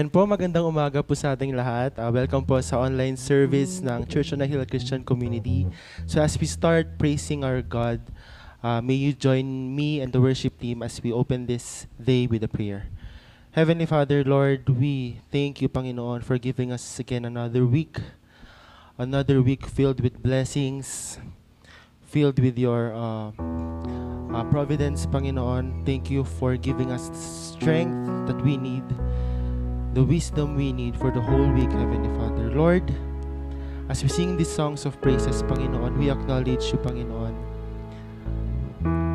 Ayan po, magandang umaga po sa ating lahat. Uh, welcome po sa online service ng Church on the Hill Christian Community. So as we start praising our God, uh, may you join me and the worship team as we open this day with a prayer. Heavenly Father, Lord, we thank you, Panginoon, for giving us again another week. Another week filled with blessings, filled with your uh, uh, providence, Panginoon. Thank you for giving us strength that we need the wisdom we need for the whole week, Heavenly Father. Lord, as we sing these songs of praises, Panginoon, we acknowledge you, Panginoon,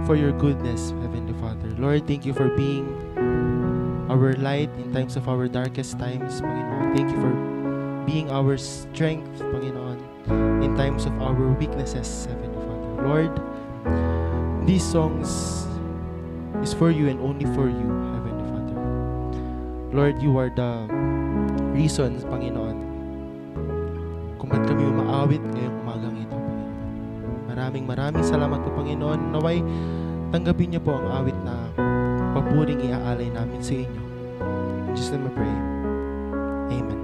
for your goodness, Heavenly Father. Lord, thank you for being our light in times of our darkest times, Panginoon. Thank you for being our strength, Panginoon, in times of our weaknesses, Heavenly Father. Lord, these songs is for you and only for you. Lord, you are the reason, Panginoon, kung ba't kami umaawit ngayong umagang ito, Panginoon. Maraming maraming salamat po, Panginoon. Naway, tanggapin niyo po ang awit na papuring iaalay namin sa inyo. In Jesus' name we pray. Amen.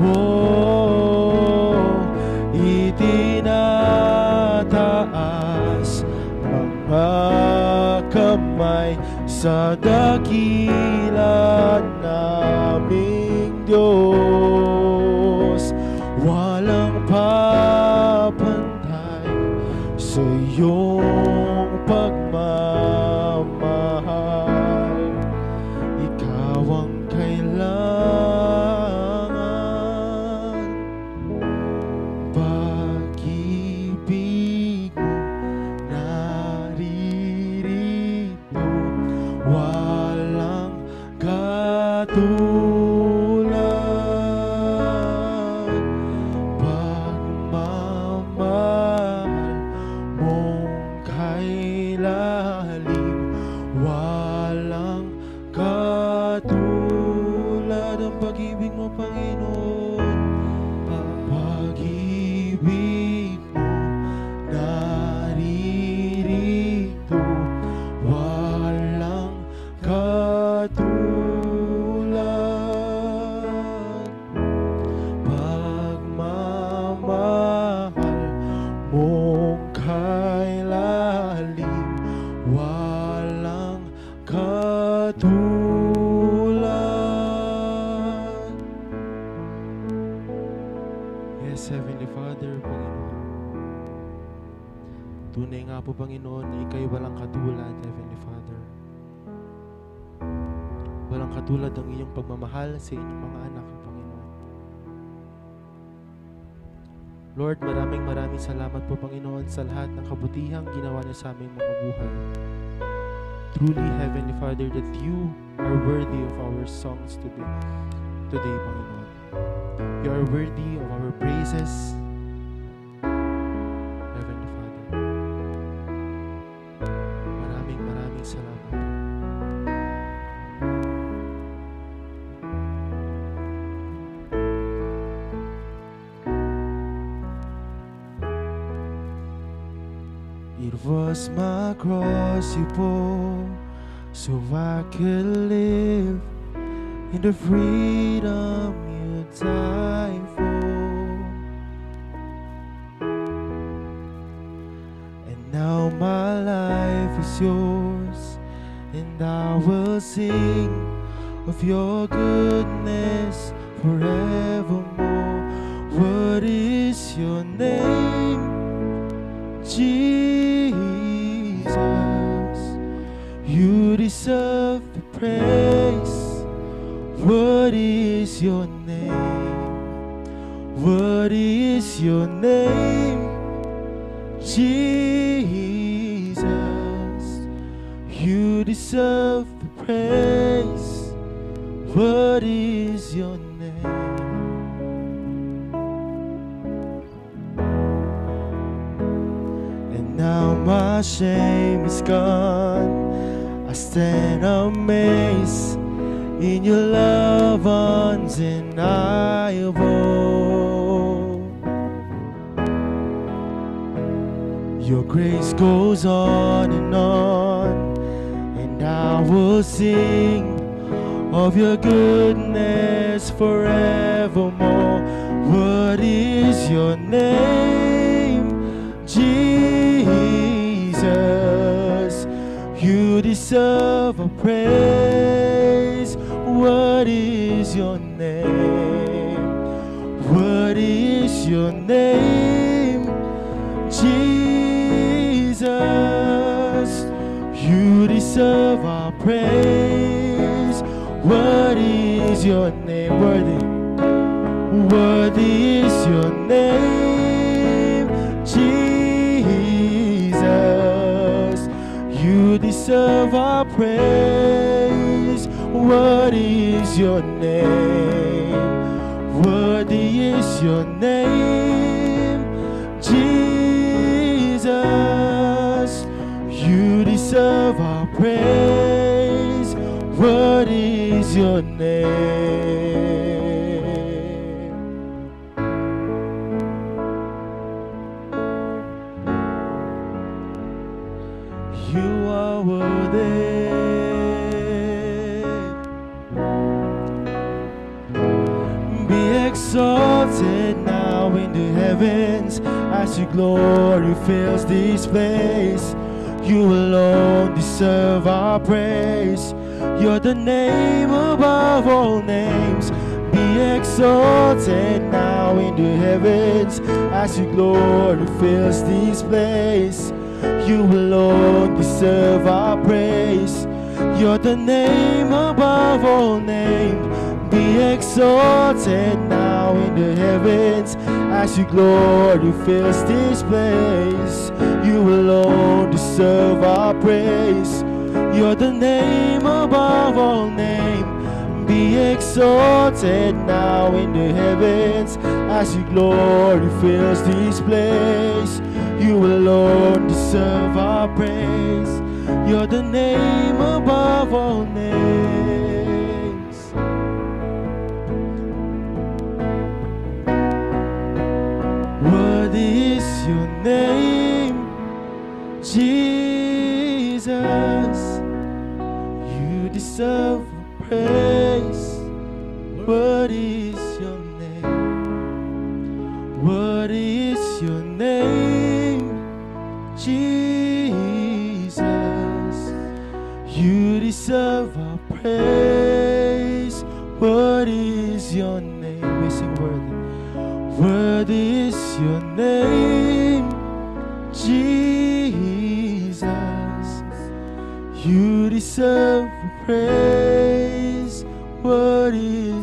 Oh, itinataas mga kamay sa dakilan naming Diyos. Sa inyong mga anak, Panginoon. Lord, maraming maraming salamat po, Panginoon, sa lahat ng kabutihang ginawa niyo sa aming mga buhay. Truly, Heavenly Father, that you are worthy of our songs today, today Panginoon. You are worthy of our praises. Cross you bore so I could live in the freedom you died for. And now my life is yours, and I will sing of your goodness forevermore. What is your name? Jesus. Deserve the praise. What is your name? What is your name? Jesus. You deserve the praise. What is your name? And now my shame is gone. Stand amazed in your love undeniable. Your grace goes on and on, and I will sing of your goodness forevermore. What is your name, Jesus? You deserve our praise. What is your name? What is your name, Jesus? You deserve our praise. What is your name? Worthy. Worthy is your name, Deserve our praise. What is your name? Worthy is your name, Jesus. You deserve our praise. What is your name? As your glory fills this place. You alone deserve our praise. You're the name above all names. Be exalted now in the heavens as your glory fills this place. You alone deserve our praise. You're the name above all names. Be exalted now in the heavens as your glory fills this place. You alone deserve our praise. You're the name above all names. Be exalted now in the heavens as your glory fills this place. You alone deserve our praise. You're the name above all names. Worthy is your name, Jesus. You deserve praise. What is your name? What is your name, Jesus? You deserve our praise. Your name, Jesus. You deserve praise. What is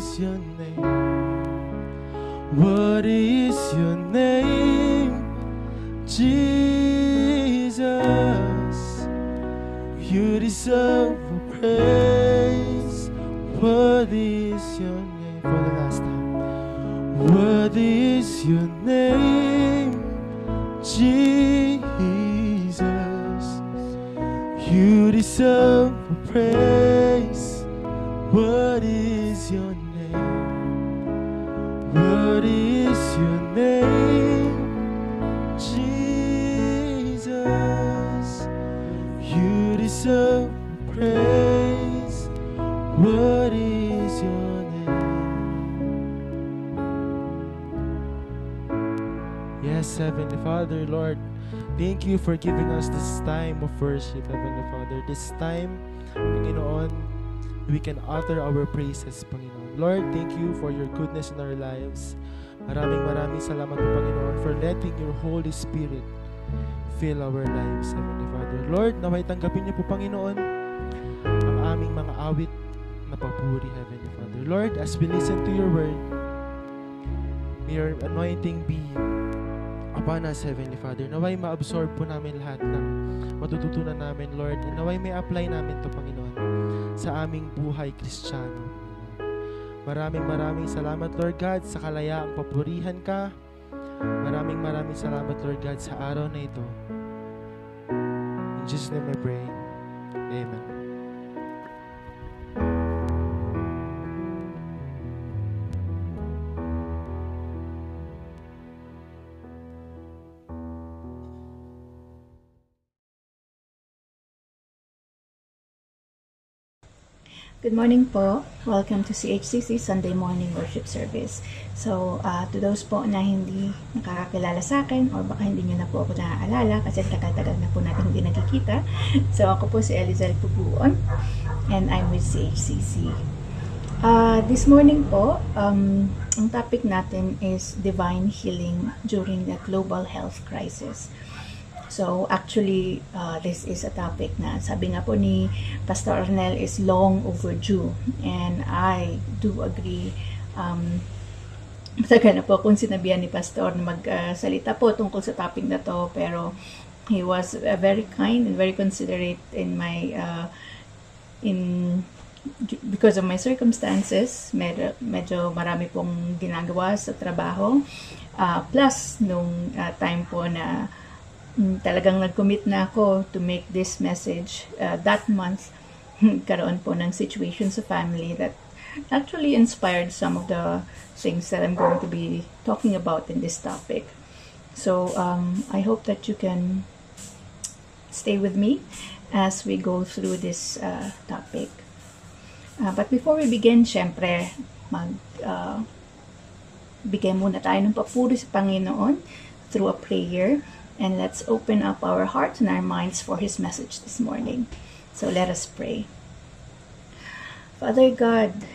Father, Lord, thank you for giving us this time of worship, Heavenly Father. This time, Panginoon, we can utter our praises, Panginoon. Lord, thank you for your goodness in our lives. Maraming maraming salamat po, Panginoon, for letting your Holy Spirit fill our lives, Heavenly Father. Lord, naway tanggapin niyo po, Panginoon, ang aming mga awit na papuri, Heavenly Father. Lord, as we listen to your word, may your anointing be upon us, Heavenly Father. Naway ma-absorb po namin lahat ng matututunan namin, Lord. Naway may apply namin to Panginoon, sa aming buhay kristyano. Maraming maraming salamat, Lord God, sa kalayaang papurihan ka. Maraming maraming salamat, Lord God, sa araw na ito. In Jesus' name I pray. Good morning po. Welcome to CHCC Sunday Morning Worship Service. So, uh, to those po na hindi nakakakilala sa akin or baka hindi nyo na po ako naaalala kasi tagal-tagal na po natin hindi nagkikita. So, ako po si Elizel Puguon and I'm with CHCC. Uh, this morning po, um, ang topic natin is divine healing during the global health crisis. So actually, uh, this is a topic na sabi nga po ni Pastor Arnel is long overdue. And I do agree. Um, matagal na po kung sinabihan ni Pastor na magsalita uh, po tungkol sa topic na to. Pero he was uh, very kind and very considerate in my uh, in because of my circumstances, medyo, medyo marami pong ginagawa sa trabaho. Uh, plus, nung uh, time po na talagang nag-commit na ako to make this message uh, that month karoon po ng situation sa family that actually inspired some of the things that I'm going to be talking about in this topic. So um, I hope that you can stay with me as we go through this uh, topic. Uh, but before we begin, syempre, mag, uh, bigay muna tayo ng papuri sa Panginoon through a prayer. And let's open up our hearts and our minds for His message this morning. So let us pray. Father God,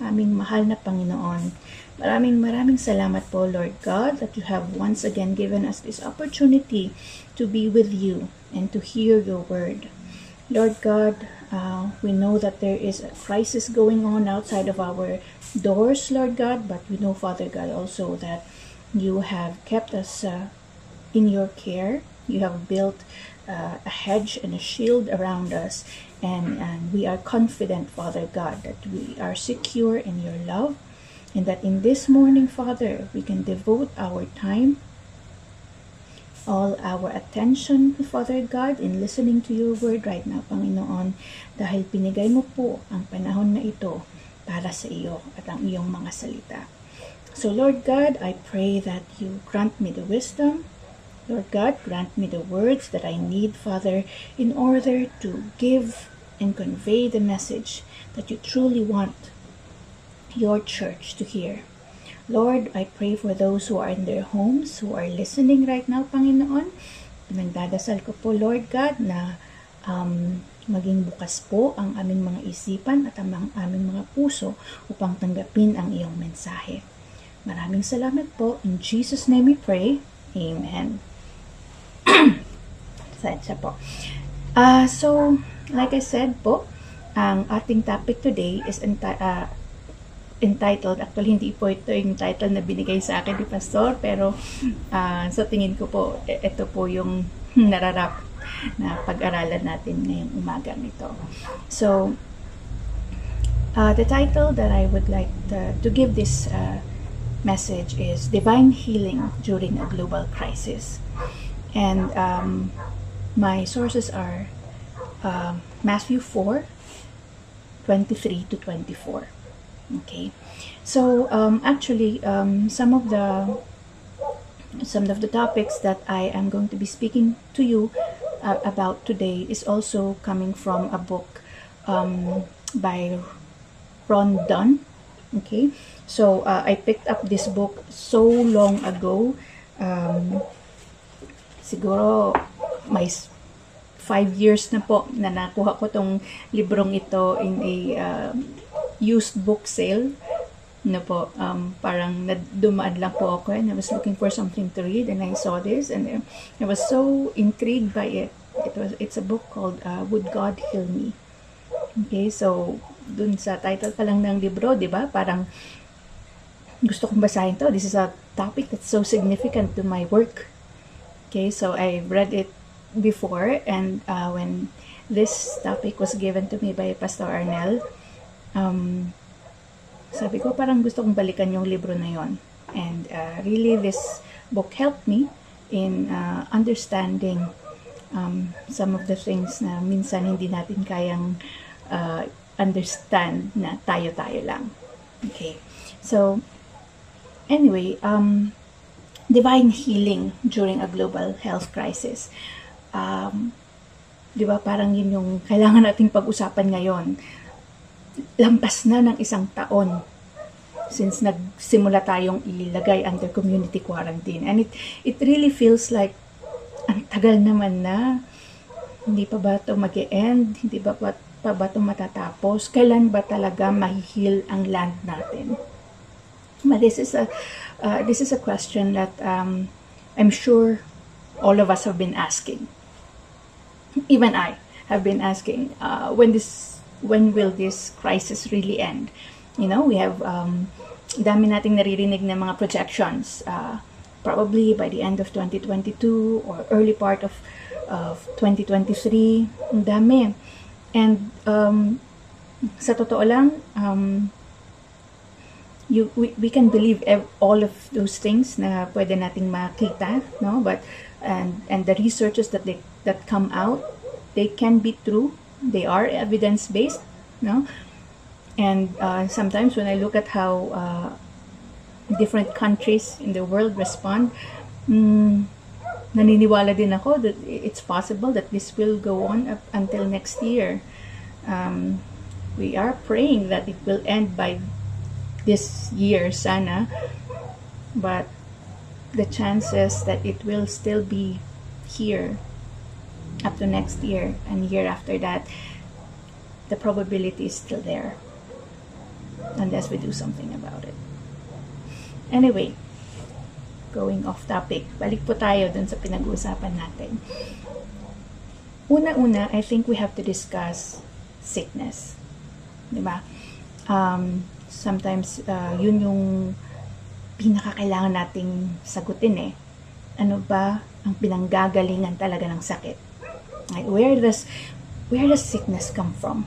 aming mahal na Panginoon, maraming maraming salamat po, Lord God, that you have once again given us this opportunity to be with you and to hear your word. Lord God, uh, we know that there is a crisis going on outside of our doors, Lord God, but we know, Father God, also that you have kept us uh, in your care. You have built uh, a hedge and a shield around us, and, and we are confident, Father God, that we are secure in your love, and that in this morning, Father, we can devote our time, all our attention, Father God, in listening to your word right now, Panginoon, dahil pinigay mo po ang panahon na ito para sa iyo at ang iyong mga salita. So, Lord God, I pray that you grant me the wisdom, Lord God, grant me the words that I need, Father, in order to give and convey the message that you truly want your church to hear. Lord, I pray for those who are in their homes, who are listening right now, Panginoon. Nagdadasal ko po, Lord God, na um, maging bukas po ang aming mga isipan at ang aming mga puso upang tanggapin ang iyong mensahe. Maraming salamat po. In Jesus' name we pray. Amen. Sadya po. Uh, so, like I said po, ang ating topic today is enti- uh, entitled, actually hindi po ito yung title na binigay sa akin ni Pastor, pero uh, sa tingin ko po, e, ito po yung nararap na pag-aralan natin ngayong umaga nito. So, uh, the title that I would like to, to give this uh, message is Divine Healing During a Global Crisis. And um, my sources are uh, Matthew 4 23 to 24. Okay, so um, actually, um, some of the some of the topics that I am going to be speaking to you uh, about today is also coming from a book um, by Ron Dunn. Okay, so uh, I picked up this book so long ago. Siguro may five years na po na nakuha ko tong librong ito in a uh, used book sale. No po, um, parang dumaan lang po ako and I was looking for something to read and I saw this and I was so intrigued by it. It was it's a book called uh, Would God Heal Me? Okay, so dun sa title pa lang ng libro, 'di ba? Parang gusto kong basahin to. This is a topic that's so significant to my work. Okay, so I read it before and uh, when this topic was given to me by Pastor Arnel, um, sabi ko parang gusto kong balikan yung libro na yon. And uh, really this book helped me in uh, understanding um, some of the things na minsan hindi natin kayang uh, understand na tayo-tayo lang. Okay. So, anyway, um, divine healing during a global health crisis. Um, di ba parang yun yung kailangan nating pag-usapan ngayon lampas na ng isang taon since nagsimula tayong ilagay under community quarantine. And it, it really feels like ang tagal naman na. Hindi pa ba ito mag end Hindi ba pa, pa ba ito matatapos? Kailan ba talaga mahihil ang land natin? But this is a uh, this is a question that um, I'm sure all of us have been asking. Even I have been asking uh, when this when will this crisis really end? You know, we have um, dami nating naririnig ng mga projections. Uh, probably by the end of 2022 or early part of of 2023. Ang dami. And um, sa totoo lang, um, you we, we can believe ev- all of those things na pwede nating makita, no? But and and the researches that they that come out, they can be true. They are evidence based no? And uh, sometimes when i look at how uh, different countries in the world respond mm, naniniwala din ako that it's possible that this will go on up until next year. Um, we are praying that it will end by this year sana but the chances that it will still be here up to next year and year after that, the probability is still there unless we do something about it. Anyway, going off topic, balik po tayo dun sa pinag-uusapan natin. Una-una, I think we have to discuss sickness. Di ba? Um, sometimes, uh, yun yung pinakakailangan nating sagutin eh. Ano ba ang pinanggagalingan talaga ng sakit? Like where does where does sickness come from?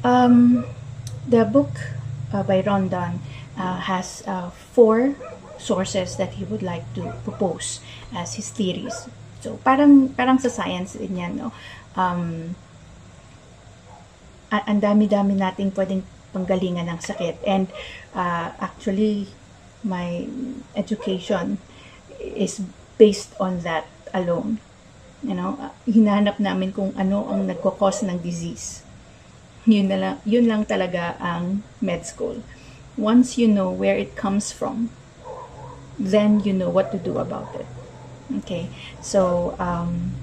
Um, the book uh, by Rondon uh, has uh, four sources that he would like to propose as his theories. So parang parang sa science din yan, no? Um, ang dami-dami nating pwedeng panggalingan ng sakit. And uh, actually, my education is based on that alone you know, hinanap namin kung ano ang nagko-cause ng disease. Yun, na lang, yun lang talaga ang med school. Once you know where it comes from, then you know what to do about it. Okay, so um,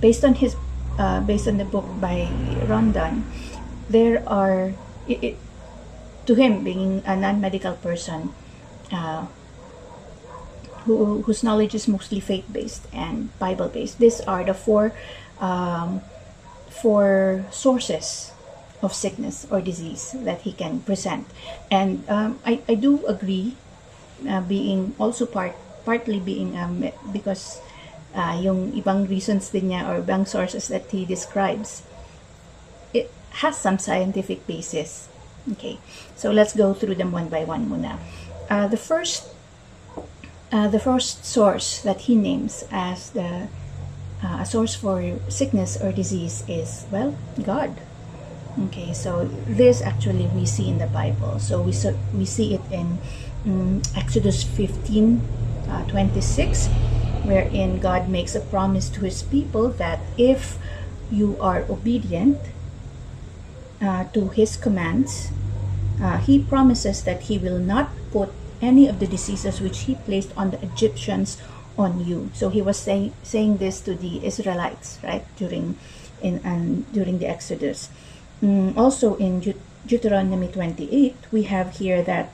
based on his, uh, based on the book by Rondon, there are, it, it, to him being a non-medical person, uh, who, whose knowledge is mostly faith-based and Bible-based. These are the four um, four sources of sickness or disease that he can present. And um, I, I do agree, uh, being also part partly being um, because uh, yung ibang reasons din niya or ibang sources that he describes, has some scientific basis. Okay, so let's go through them one by one muna. Uh, the first uh, the first source that he names as the uh, source for sickness or disease is well God. Okay, so this actually we see in the Bible. So we so we see it in um, Exodus 15, uh, 26, wherein God makes a promise to His people that if you are obedient uh, to His commands, uh, He promises that He will not put any of the diseases which he placed on the Egyptians on you. So he was say, saying this to the Israelites, right, during in and during the Exodus. Mm, also in Deut- Deuteronomy 28, we have here that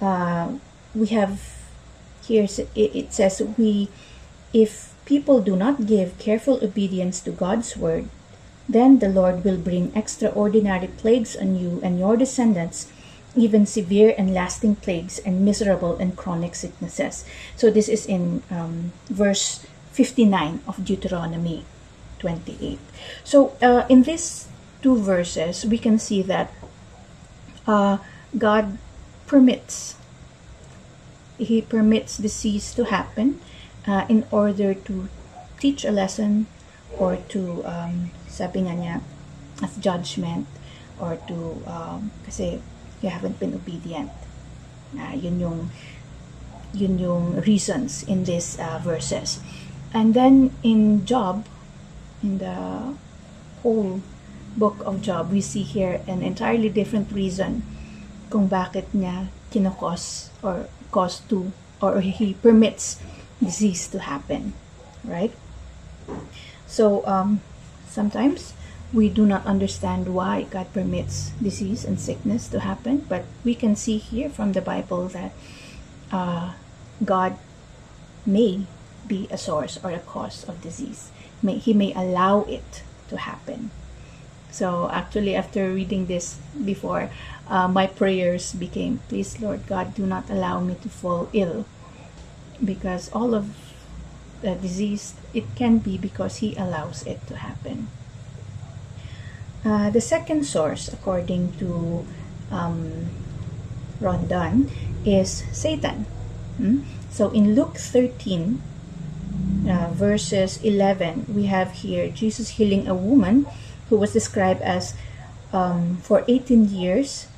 uh, we have here it says we if people do not give careful obedience to God's word, then the Lord will bring extraordinary plagues on you and your descendants, even severe and lasting plagues and miserable and chronic sicknesses. So this is in um, verse 59 of Deuteronomy 28. So uh, in these two verses, we can see that uh, God permits he permits disease to happen uh, in order to teach a lesson or to um, sabi nga niya as judgment or to um, kasi you haven't been obedient. Uh, yun yung yun yung reasons in these uh, verses. And then in Job in the whole book of Job we see here an entirely different reason kung bakit niya kinokos or cause to or he permits disease to happen right? So um, sometimes we do not understand why God permits disease and sickness to happen but we can see here from the Bible that uh, God may be a source or a cause of disease may he may allow it to happen so actually, after reading this before, uh, my prayers became, please, Lord God, do not allow me to fall ill. Because all of the disease, it can be because He allows it to happen. Uh, the second source, according to um, Ron Dunn, is Satan. Hmm? So in Luke 13, uh, verses 11, we have here Jesus healing a woman who was described as um, for 18 years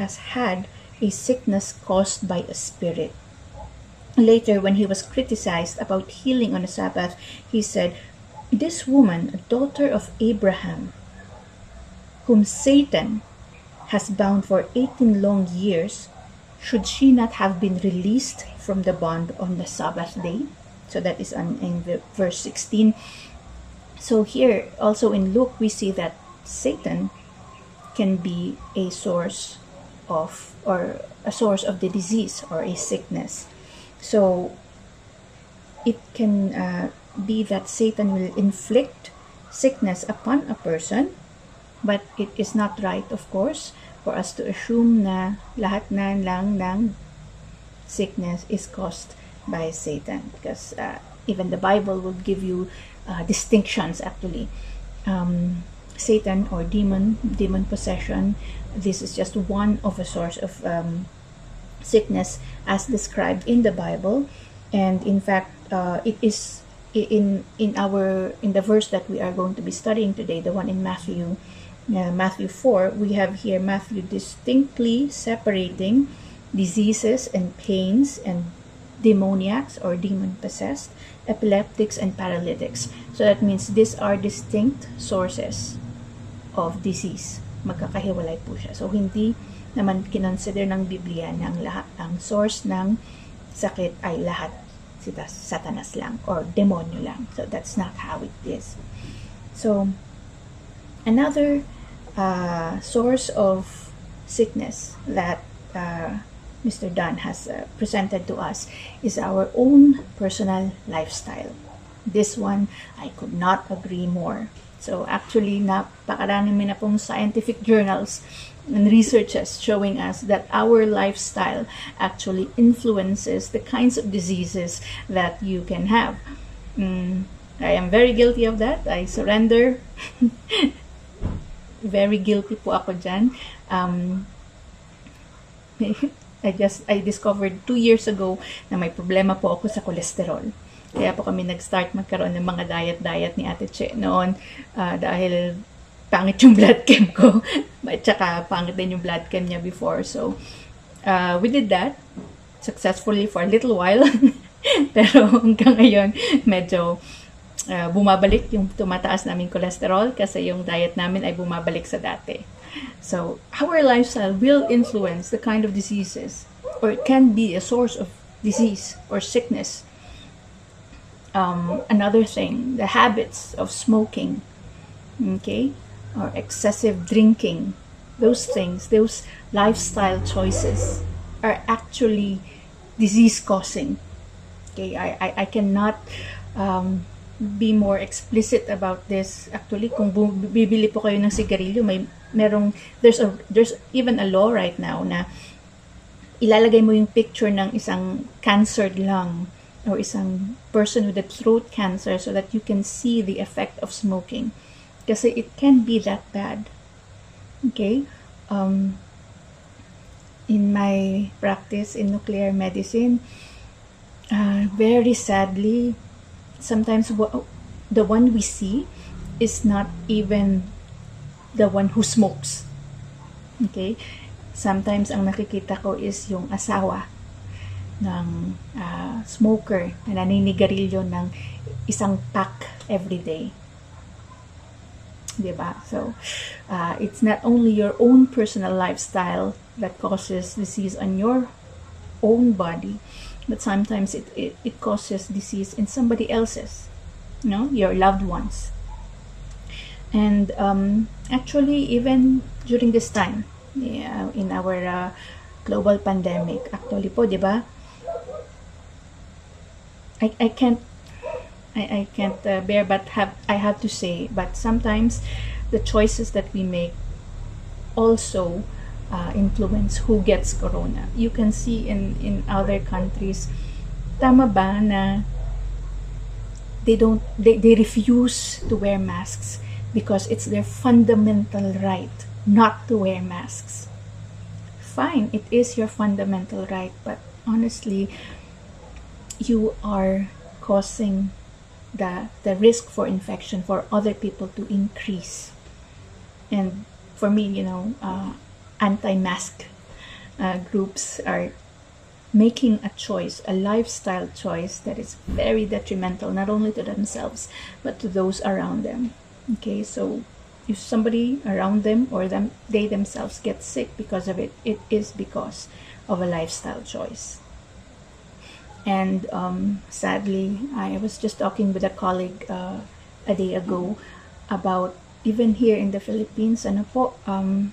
has had a sickness caused by a spirit. Later, when he was criticized about healing on the Sabbath, he said, This woman, a daughter of Abraham, whom Satan has bound for 18 long years, should she not have been released from the bond on the Sabbath day? So that is on, in verse 16. So here, also in Luke, we see that Satan can be a source of or a source of the disease or a sickness. So it can uh, be that Satan will inflict sickness upon a person, but it is not right, of course, for us to assume na lahat na lang ng sickness is caused by Satan because uh, even the Bible will give you uh, distinctions actually. Um, Satan or demon, demon possession, this is just one of a source of um, sickness as described in the Bible, and in fact, uh, it is in in our in the verse that we are going to be studying today, the one in Matthew, uh, Matthew four, we have here Matthew distinctly separating diseases and pains and demoniacs or demon possessed, epileptics and paralytics. So that means these are distinct sources of disease. Magkakahiwalay po siya. So hindi naman kinonsider ng Biblia na ang lahat ang source ng sakit ay lahat sita satanas lang or demonyo lang. So that's not how it is. So another uh, source of sickness that uh, Mr. Dunn has uh, presented to us is our own personal lifestyle. This one, I could not agree more. So actually, napakarami na pong scientific journals and researches showing us that our lifestyle actually influences the kinds of diseases that you can have. Mm, I am very guilty of that. I surrender. very guilty po ako dyan. Um, I just I discovered two years ago na may problema po ako sa cholesterol. Kaya po kami nag-start magkaroon ng mga diet-diet ni Ate Che noon uh, dahil pangit yung blood chem ko at saka pangit din yung blood chem niya before. So, uh, we did that successfully for a little while. Pero hanggang ngayon, medyo uh, bumabalik yung tumataas namin cholesterol kasi yung diet namin ay bumabalik sa dati. So, our lifestyle will influence the kind of diseases or it can be a source of disease or sickness Um, another thing, the habits of smoking, okay, or excessive drinking, those things, those lifestyle choices are actually disease causing. Okay, I, I, I cannot um, be more explicit about this. Actually, kung bibili po kayo ng sigarilyo, may merong there's a there's even a law right now na ilalagay mo yung picture ng isang cancered lung or isang person with a throat cancer so that you can see the effect of smoking. Kasi it can be that bad. Okay? Um, in my practice in nuclear medicine, uh, very sadly, sometimes the one we see is not even the one who smokes. Okay? Sometimes ang nakikita ko is yung asawa ng uh, smoker na naninigarilyo ng isang pack every day. Diba? So, uh, it's not only your own personal lifestyle that causes disease on your own body, but sometimes it, it, it causes disease in somebody else's, you know, your loved ones. And um, actually, even during this time, yeah, in our uh, global pandemic, actually po, di? I, I can't I, I can't uh, bear but have I have to say but sometimes the choices that we make also uh, influence who gets corona. You can see in in other countries tama ba na they don't they, they refuse to wear masks because it's their fundamental right not to wear masks. Fine it is your fundamental right but honestly you are causing the the risk for infection for other people to increase. And for me you know uh, anti-mask uh, groups are making a choice a lifestyle choice that is very detrimental not only to themselves but to those around them. Okay so if somebody around them or them they themselves get sick because of it it is because of a lifestyle choice and um, sadly, I was just talking with a colleague uh, a day ago about even here in the Philippines, po, um,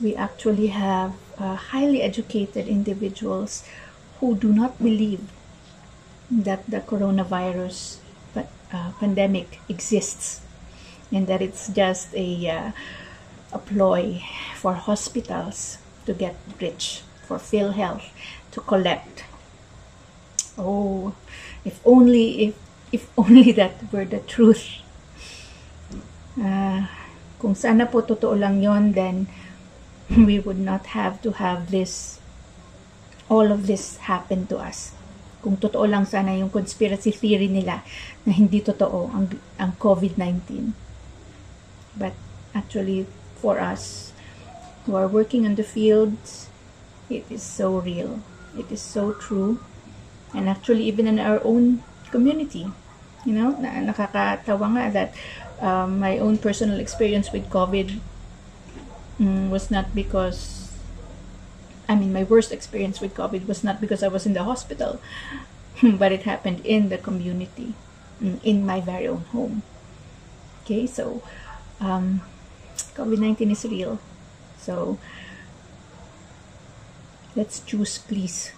we actually have uh, highly educated individuals who do not believe that the coronavirus uh, pandemic exists and that it's just a, uh, a ploy for hospitals to get rich, for PhilHealth to collect Oh, if only if if only that were the truth. Uh, kung sana po totoo lang yon, then we would not have to have this all of this happen to us. Kung totoo lang sana yung conspiracy theory nila na hindi totoo ang, ang COVID-19. But actually, for us who are working on the fields, it is so real. It is so true and actually even in our own community you know na, nakakatawa nga that um, my own personal experience with COVID um, was not because I mean my worst experience with COVID was not because I was in the hospital but it happened in the community mm, in my very own home. Okay so um, COVID-19 is real. So let's choose please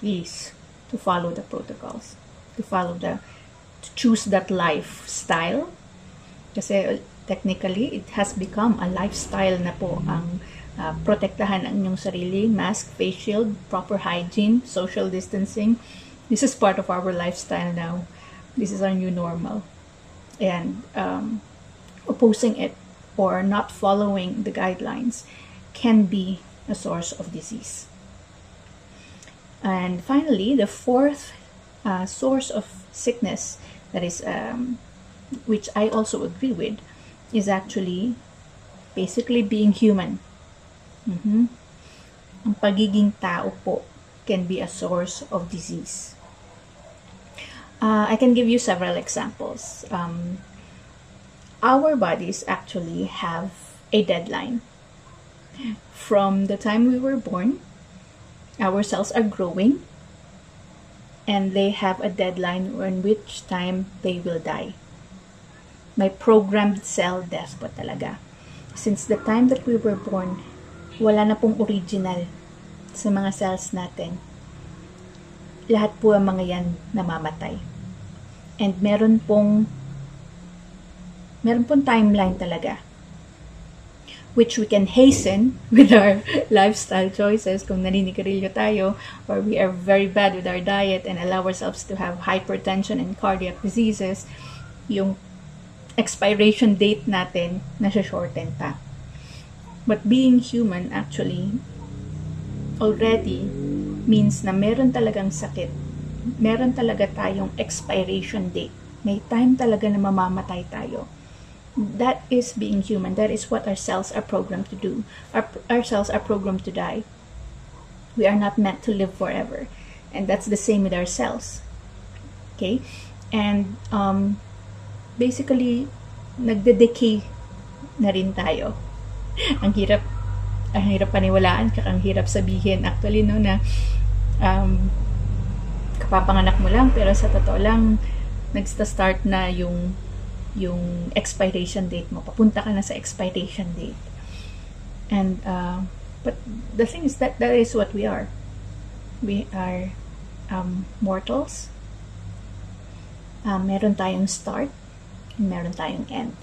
please to follow the protocols, to follow the, to choose that lifestyle. Kasi technically, it has become a lifestyle na po ang uh, protektahan ang inyong sarili, mask, face shield, proper hygiene, social distancing. This is part of our lifestyle now. This is our new normal. And um, opposing it or not following the guidelines can be a source of disease. And finally, the fourth uh, source of sickness that is, um, which I also agree with, is actually basically being human. Mm-hmm. Ang pagiging tao po can be a source of disease. Uh, I can give you several examples. Um, our bodies actually have a deadline. From the time we were born our cells are growing and they have a deadline in which time they will die. May programmed cell death po talaga. Since the time that we were born, wala na pong original sa mga cells natin. Lahat po ang mga yan namamatay. And meron pong meron pong timeline talaga which we can hasten with our lifestyle choices kung naninigarilyo tayo or we are very bad with our diet and allow ourselves to have hypertension and cardiac diseases, yung expiration date natin na shorten pa. But being human actually already means na meron talagang sakit. Meron talaga tayong expiration date. May time talaga na mamamatay tayo that is being human. That is what our cells are programmed to do. Our, our cells are programmed to die. We are not meant to live forever. And that's the same with our cells. Okay? And um, basically, nagde-decay na rin tayo. ang hirap ang hirap paniwalaan, ang hirap sabihin actually no na um, kapapanganak mo lang pero sa totoo lang nagsta-start na yung yung expiration date mo. Papunta ka na sa expiration date. And, uh, but the thing is that that is what we are. We are um, mortals. Uh, meron tayong start and meron tayong end.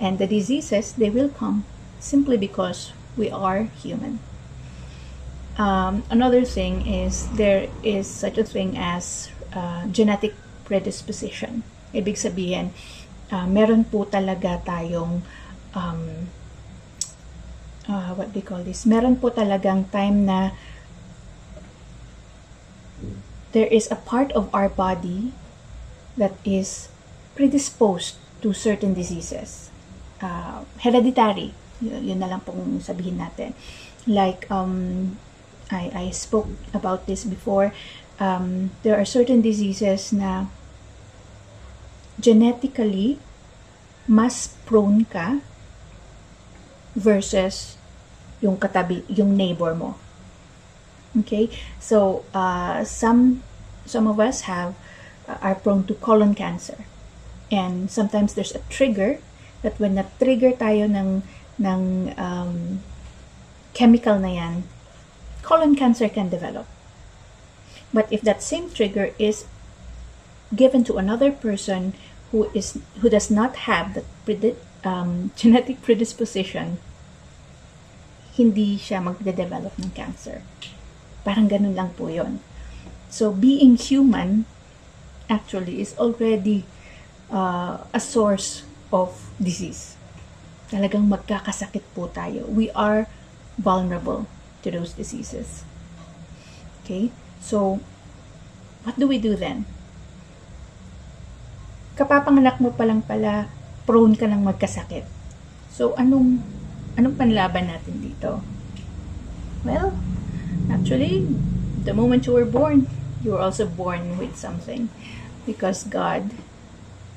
And the diseases, they will come simply because we are human. Um, another thing is there is such a thing as uh, genetic predisposition. Ibig sabihin, uh, meron po talaga tayong um, uh, what you call this? Meron po talagang time na there is a part of our body that is predisposed to certain diseases. Uh, hereditary, yun, yun na lang pong sabihin natin. Like, um, I, I spoke about this before. Um, there are certain diseases na genetically mas prone ka versus yung katabi, yung neighbor mo. Okay? So, uh, some some of us have uh, are prone to colon cancer. And sometimes there's a trigger that when na-trigger tayo ng ng um, chemical na yan, colon cancer can develop. But if that same trigger is given to another person who is who does not have the predi- um, genetic predisposition, hindi siya magde-develop ng cancer. Parang ganun lang po yon. So, being human actually is already uh, a source of disease. Talagang magkakasakit po tayo. We are vulnerable to those diseases. Okay? So, what do we do then? Kapapanganak mo pa lang pala, prone ka ng magkasakit. So, anong, anong panlaban natin dito? Well, actually, the moment you were born, you were also born with something. Because God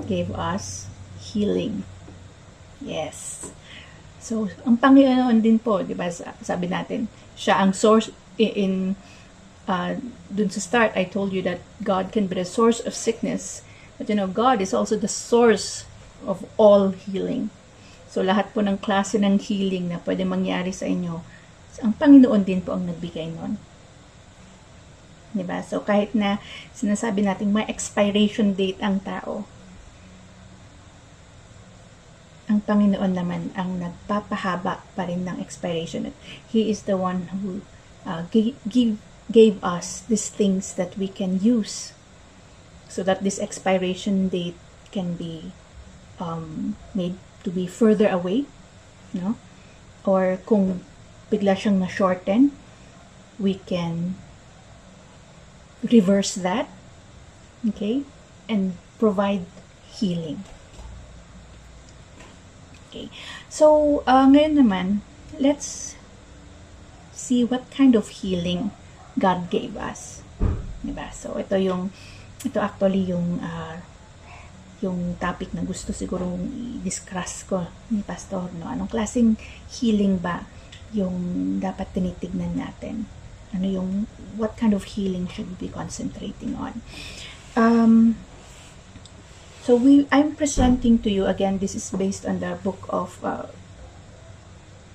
gave us healing. Yes. So, ang Panginoon din po, di ba, sabi natin, siya ang source in, uh, dun sa start, I told you that God can be the source of sickness But you know, God is also the source of all healing. So lahat po ng klase ng healing na pwede mangyari sa inyo, ang Panginoon din po ang nagbigay nun. Diba? So kahit na sinasabi natin may expiration date ang tao, ang Panginoon naman ang nagpapahaba pa rin ng expiration. He is the one who uh, gave, gave us these things that we can use so that this expiration date can be um, made to be further away, no? Or kung bigla siyang na-shorten, we can reverse that, okay? And provide healing. Okay. So, uh, ngayon naman, let's see what kind of healing God gave us. Diba? So, ito yung ito actually yung uh, yung topic na gusto siguro i-discuss ko ni Pastor, no? Anong klaseng healing ba yung dapat tinitignan natin? ano yung what kind of healing should we be concentrating on. Um, so we I'm presenting to you again. This is based on the book of uh,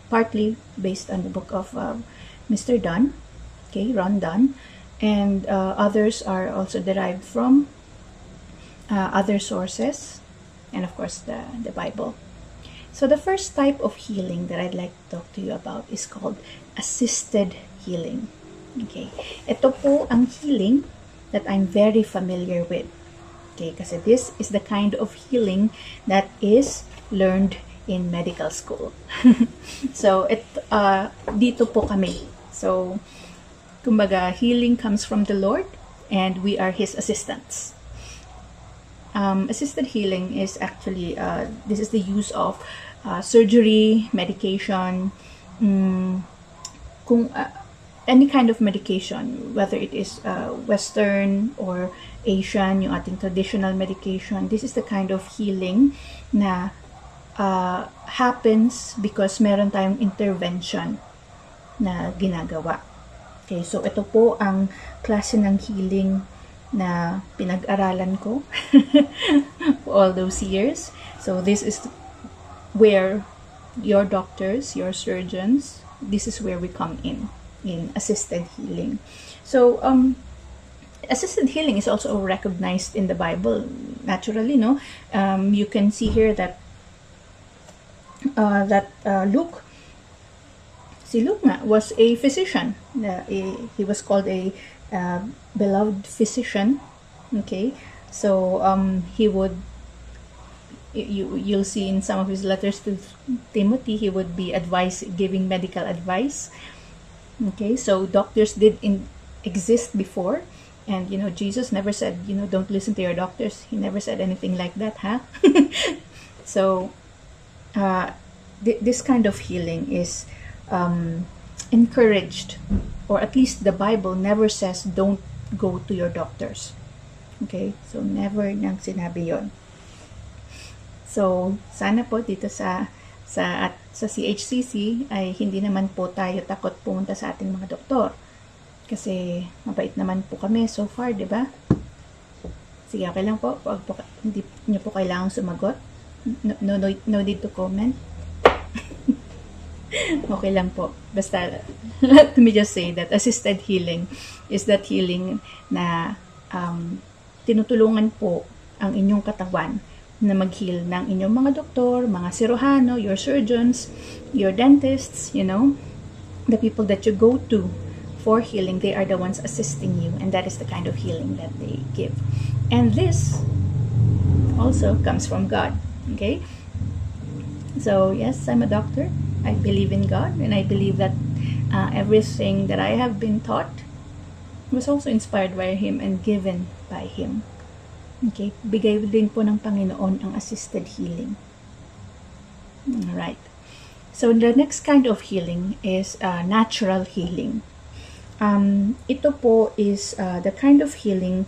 partly based on the book of uh, Mr. Dunn, okay, Ron Dunn, and uh, others are also derived from uh, other sources, and of course the the Bible. So the first type of healing that I'd like to talk to you about is called assisted healing. Okay. Ito po ang healing that I'm very familiar with. Okay, kasi this is the kind of healing that is learned in medical school. so, it, uh, dito po kami. So, kumbaga, healing comes from the Lord and we are His assistants. Um, assisted healing is actually, uh, this is the use of uh, surgery, medication, mm, kung, uh, any kind of medication, whether it is uh, Western or Asian, yung ating traditional medication, this is the kind of healing na uh, happens because meron tayong intervention na ginagawa. Okay, so ito po ang klase ng healing na pinag-aralan ko all those years. So this is where your doctors, your surgeons, this is where we come in in assisted healing. So um assisted healing is also recognized in the Bible naturally, no? Um, you can see here that uh, that uh, Luke si was a physician. Uh, a, he was called a uh, beloved physician. Okay, so um, he would you you'll see in some of his letters to Timothy he would be advice giving medical advice. Okay, so doctors did in, exist before, and you know Jesus never said you know don't listen to your doctors. He never said anything like that, huh? so uh, th- this kind of healing is um, encouraged, or at least the Bible never says don't go to your doctors. Okay, so never nang sinabi yon. So, sana po dito sa sa at sa CHCC ay hindi naman po tayo takot pumunta sa ating mga doktor. Kasi mabait naman po kami so far, 'di ba? Sige, okay lang po. Wag po hindi niyo po kailangang sumagot. No, no, no need to comment. okay lang po. Basta, let me just say that assisted healing is that healing na um, tinutulungan po ang inyong katawan na mag-heal ng inyong mga doktor, mga sirohano, your surgeons, your dentists, you know, the people that you go to for healing, they are the ones assisting you, and that is the kind of healing that they give. And this also comes from God, okay? So, yes, I'm a doctor. I believe in God, and I believe that uh, everything that I have been taught was also inspired by Him and given by Him. Okay, bigay din po ng Panginoon ang assisted healing. Alright. So, the next kind of healing is uh, natural healing. Um, ito po is uh, the kind of healing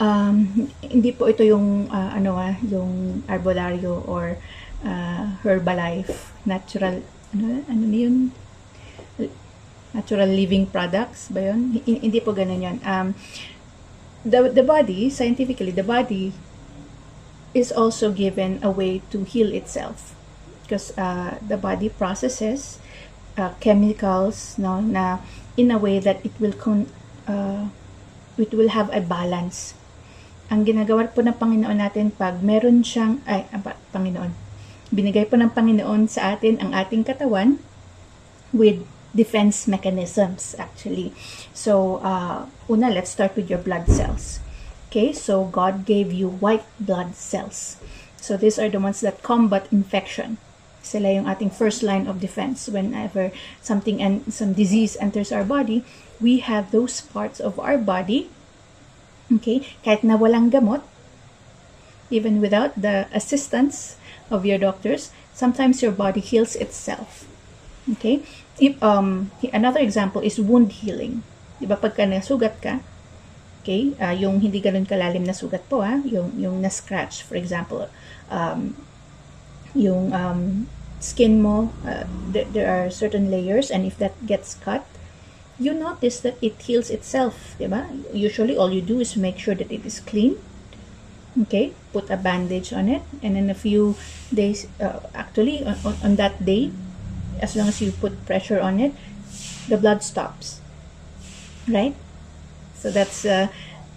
um, hindi po ito yung uh, ano ah, yung arbolaryo or uh, Herbalife natural ano ano yun natural living products ba yun hindi po ganun yun um, the, the body, scientifically, the body is also given a way to heal itself. Because uh, the body processes uh, chemicals no, na in a way that it will con- uh, it will have a balance. Ang ginagawa po ng Panginoon natin pag meron siyang, ay, Panginoon, binigay po ng Panginoon sa atin ang ating katawan with defense mechanisms actually. So, uh, una, let's start with your blood cells. Okay, so God gave you white blood cells. So these are the ones that combat infection. Sila yung ating first line of defense. Whenever something and some disease enters our body, we have those parts of our body. Okay, kahit na walang gamot, even without the assistance of your doctors, sometimes your body heals itself. Okay? If, um, another example is wound healing. Di ba pagka nasugat ka, okay, uh, yung hindi ganun kalalim na sugat po, ha? yung, yung na-scratch, for example, um, yung um, skin mo, uh, th- there are certain layers, and if that gets cut, you notice that it heals itself, di ba? Usually, all you do is make sure that it is clean. Okay, put a bandage on it, and in a few days, uh, actually, on, on, that day, as long as you put pressure on it, the blood stops. Right? So that's uh,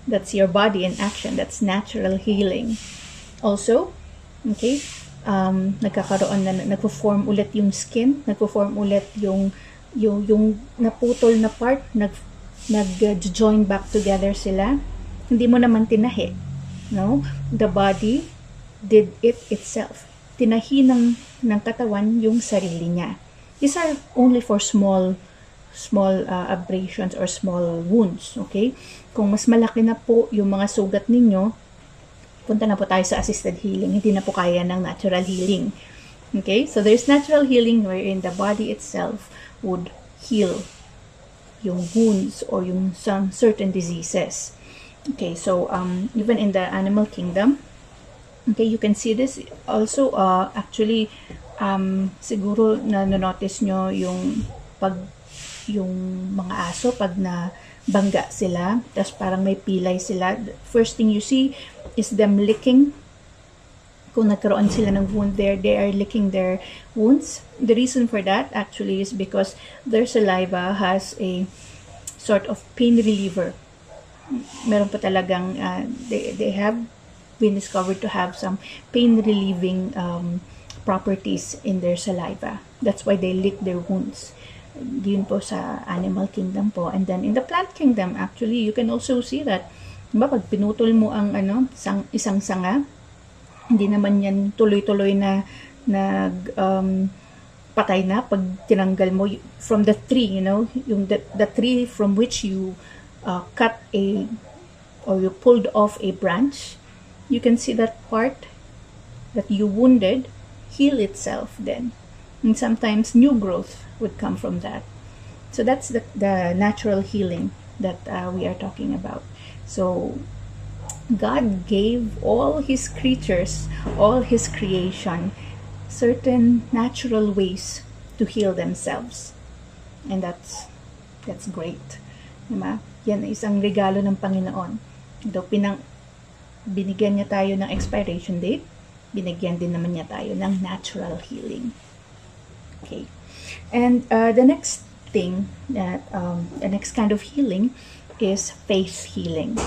that's your body in action. That's natural healing. Also, okay, um, nagkakaroon na, nagpo-form ulit yung skin, nagpo-form ulit yung yung yung naputol na part nag nag-join back together sila hindi mo naman tinahi no? The body did it itself. Tinahi ng ng katawan yung sarili niya. These are only for small small uh, abrasions or small wounds okay? Kung mas malaki na po yung mga sugat ninyo punta na po tayo sa assisted healing. Hindi na po kaya ng natural healing okay? So there's natural healing wherein the body itself would heal yung wounds or yung some certain diseases. Okay, so um, even in the animal kingdom, okay, you can see this also uh, actually um, siguro na notice nyo yung pag yung mga aso pag na bangga sila, tapos parang may pilay sila. First thing you see is them licking kung nagkaroon sila ng wound there, they are licking their wounds. The reason for that actually is because their saliva has a sort of pain reliever. Meron pa talagang, uh, they, they have been discovered to have some pain relieving um, properties in their saliva. That's why they lick their wounds. Yun po sa animal kingdom po. And then in the plant kingdom, actually, you can also see that, diba, pag pinutol mo ang ano, isang, isang sanga, hindi naman yan tuloy-tuloy na nag um, patay na pag tinanggal mo from the tree, you know, yung the, the tree from which you uh, cut a or you pulled off a branch, you can see that part that you wounded heal itself then. And sometimes new growth would come from that. So that's the, the natural healing that uh, we are talking about. So God gave all His creatures, all His creation, certain natural ways to heal themselves. And that's that's great. Diba? Yan ay isang regalo ng Panginoon. Ito, pinang, binigyan niya tayo ng expiration date, binigyan din naman niya tayo ng natural healing. Okay. And uh, the next thing that, um, the next kind of healing is faith healing.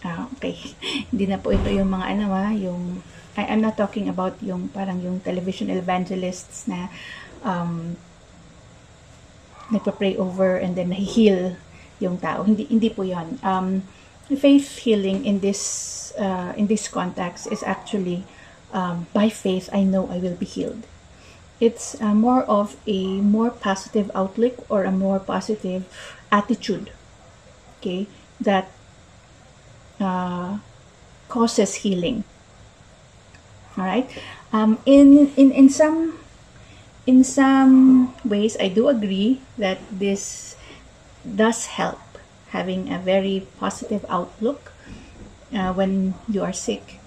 Ah, okay. Hindi na po ito yung mga ano ah, yung I, I'm not talking about yung parang yung television evangelists na um, nagpa-pray over and then heal yung tao. Hindi hindi po. Um, faith healing in this uh, in this context is actually um, by faith I know I will be healed. It's uh, more of a more positive outlook or a more positive attitude. Okay, that uh, causes healing. All right. Um, in in in some in some ways, I do agree that this does help having a very positive outlook uh, when you are sick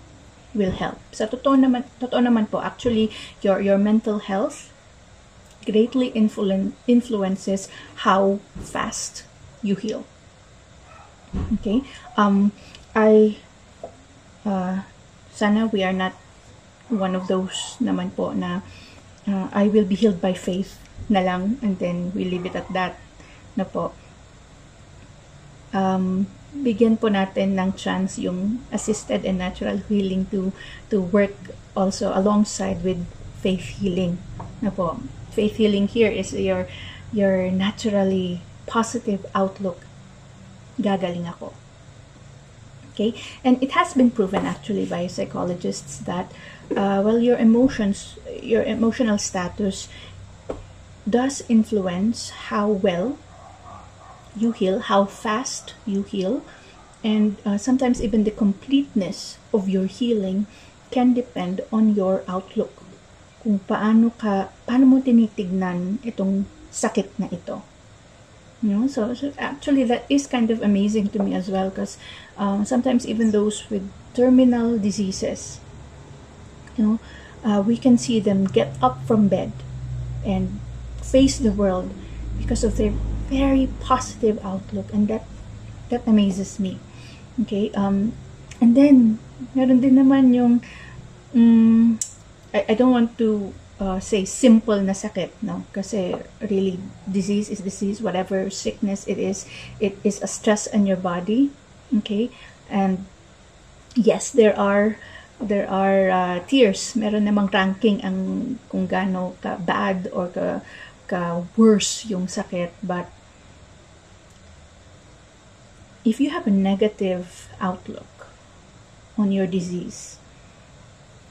will help. Sa totoo naman, totoo naman po, actually, your, your mental health greatly influen- influences how fast you heal. Okay? Um, I uh, sana we are not one of those naman po na uh, I will be healed by faith na lang and then we leave it at that na po um, bigyan po natin ng chance yung assisted and natural healing to to work also alongside with faith healing. Na po faith healing here is your your naturally positive outlook. Gagaling ako. Okay, and it has been proven actually by psychologists that, uh, well, your emotions, your emotional status does influence how well you heal, how fast you heal, and uh, sometimes even the completeness of your healing can depend on your outlook. Kung paano ka, paano mo tinitignan itong sakit na ito. You know, so, so actually that is kind of amazing to me as well because um, sometimes even those with terminal diseases, you know, uh, we can see them get up from bed and face the world because of their very positive outlook and that that amazes me. Okay? Um and then meron din naman yung mm, I, I don't want to uh, say simple na sakit, no? Kasi really, disease is disease, whatever sickness it is, it is a stress on your body, okay? And yes, there are there are uh, tiers. Meron namang ranking ang kung gaano ka bad or ka ka worse yung sakit, but if you have a negative outlook on your disease,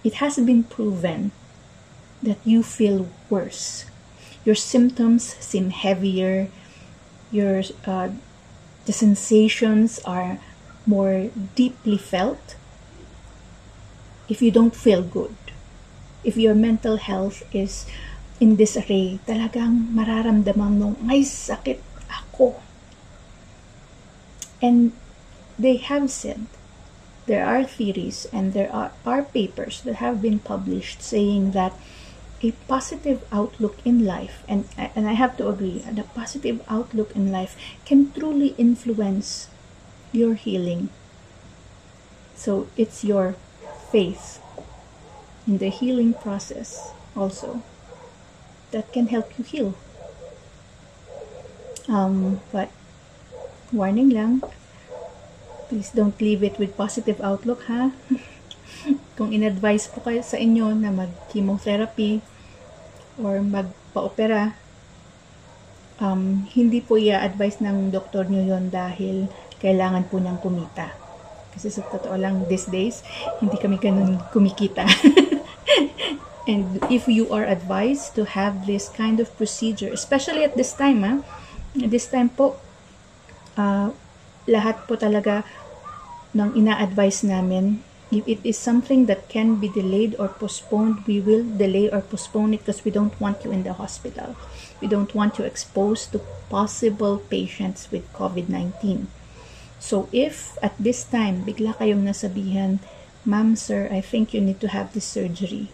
it has been proven that you feel worse. Your symptoms seem heavier. Your uh, the sensations are more deeply felt. If you don't feel good, if your mental health is in disarray, talagang mararamdaman mong may sakit ako. And they have said there are theories and there are, are papers that have been published saying that a positive outlook in life and and I have to agree the positive outlook in life can truly influence your healing. So it's your faith in the healing process also that can help you heal. Um, but warning lang please don't leave it with positive outlook ha kung in-advise po kayo sa inyo na mag-chemotherapy or magpa-opera, um, hindi po i-advise ng doktor nyo yon dahil kailangan po niyang kumita. Kasi sa totoo lang, these days, hindi kami ganun kumikita. And if you are advised to have this kind of procedure, especially at this time, ah, this time po, uh, lahat po talaga ng ina-advise namin if it is something that can be delayed or postponed, we will delay or postpone it because we don't want you in the hospital. We don't want you exposed to possible patients with COVID-19. So if at this time, bigla kayong nasabihan, Ma'am, sir, I think you need to have this surgery.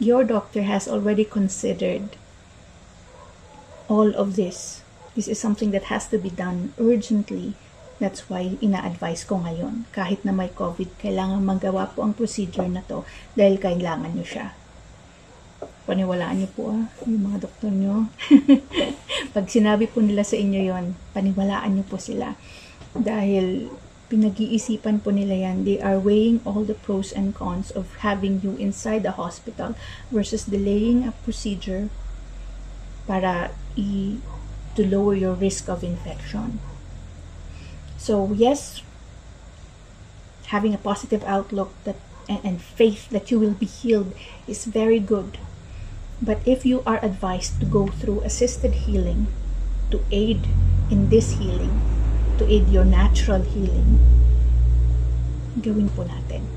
Your doctor has already considered all of this. This is something that has to be done urgently That's why ina-advise ko ngayon, kahit na may COVID, kailangan magawa po ang procedure na to dahil kailangan nyo siya. Paniwalaan nyo po ah, yung mga doktor nyo. Pag sinabi po nila sa inyo yon paniwalaan nyo po sila. Dahil pinag-iisipan po nila yan. They are weighing all the pros and cons of having you inside the hospital versus delaying a procedure para i to lower your risk of infection. So, yes, having a positive outlook that and, and faith that you will be healed is very good. But if you are advised to go through assisted healing to aid in this healing, to aid your natural healing, gawin po natin.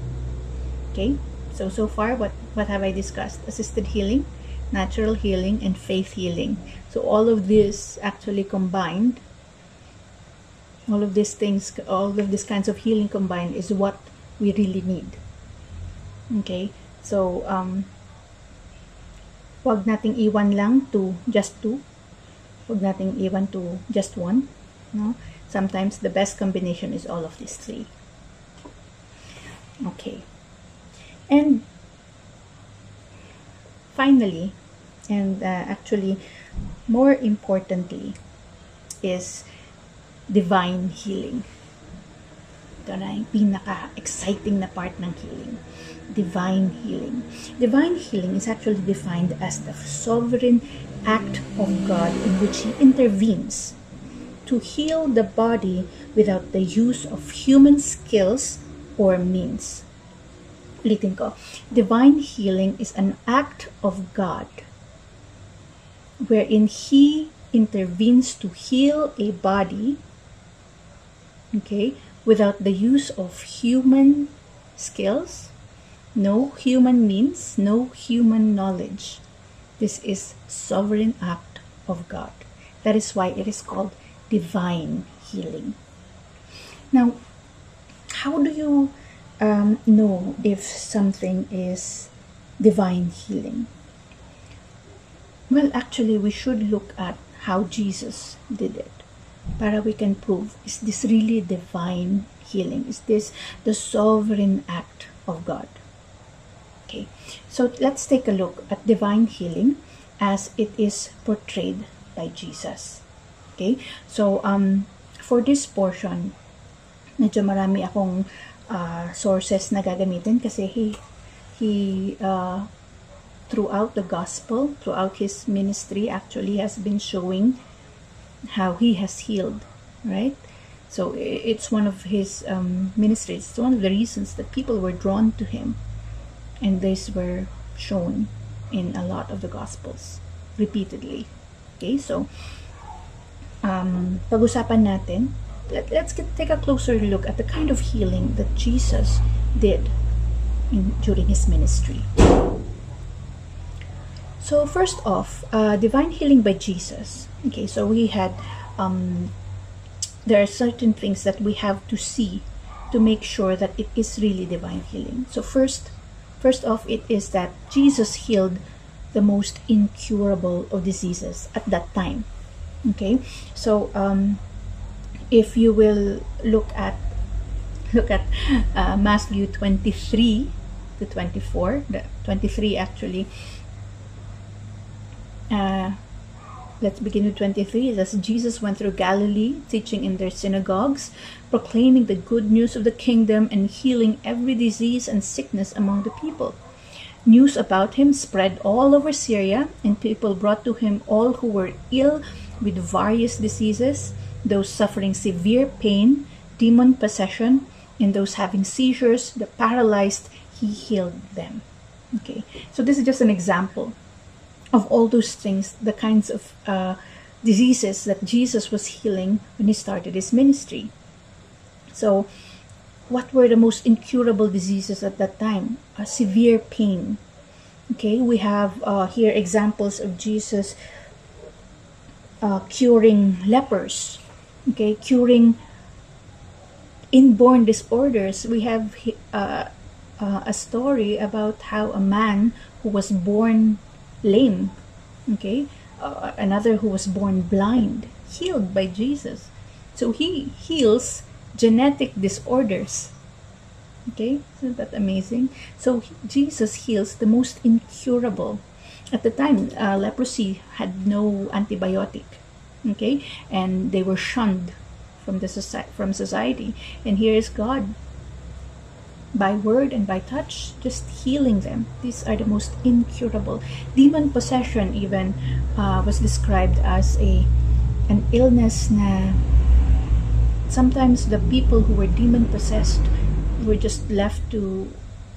Okay? So, so far, what, what have I discussed? Assisted healing, natural healing, and faith healing. So, all of this actually combined all of these things all of these kinds of healing combined is what we really need. Okay so um wag nating iwan lang to just two. Wag nating iwan to just one no? Sometimes the best combination is all of these three. Okay. And finally and uh, actually more importantly is divine healing. Ito na yung pinaka-exciting na part ng healing. Divine healing. Divine healing is actually defined as the sovereign act of God in which He intervenes to heal the body without the use of human skills or means. Ulitin ko. Divine healing is an act of God wherein He intervenes to heal a body okay, without the use of human skills, no human means, no human knowledge. This is sovereign act of God. That is why it is called divine healing. Now, how do you um, know if something is divine healing? Well, actually, we should look at how Jesus did it. Para we can prove, is this really divine healing? Is this the sovereign act of God? Okay, so let's take a look at divine healing as it is portrayed by Jesus. Okay, so um, for this portion, medyo marami akong uh, sources na gagamitin kasi he, he uh, throughout the gospel, throughout his ministry, actually has been showing how he has healed, right? So it's one of his um, ministries. It's one of the reasons that people were drawn to him, and these were shown in a lot of the gospels repeatedly. Okay, so um, pag-usapan natin. Let, let's get, take a closer look at the kind of healing that Jesus did in, during his ministry. So first off, uh, divine healing by Jesus. Okay, so we had um, there are certain things that we have to see to make sure that it is really divine healing. So first, first off, it is that Jesus healed the most incurable of diseases at that time. Okay, so um, if you will look at look at uh, Matthew 23 to 24, the 23 actually uh, let's begin with 23. It says, Jesus went through Galilee, teaching in their synagogues, proclaiming the good news of the kingdom, and healing every disease and sickness among the people. News about him spread all over Syria, and people brought to him all who were ill with various diseases, those suffering severe pain, demon possession, and those having seizures, the paralyzed, he healed them. Okay, so this is just an example of all those things, the kinds of uh, diseases that Jesus was healing when he started his ministry. So, what were the most incurable diseases at that time? A severe pain. Okay, we have uh, here examples of Jesus uh, curing lepers. Okay, curing inborn disorders. We have uh, uh, a story about how a man who was born lame, okay, uh, another who was born blind, healed by Jesus. So he heals genetic disorders. Okay, isn't that amazing? So Jesus heals the most incurable. At the time, uh, leprosy had no antibiotic. Okay, and they were shunned from the society, from society. And here is God by word and by touch, just healing them. These are the most incurable. Demon possession even uh, was described as a an illness na sometimes the people who were demon possessed were just left to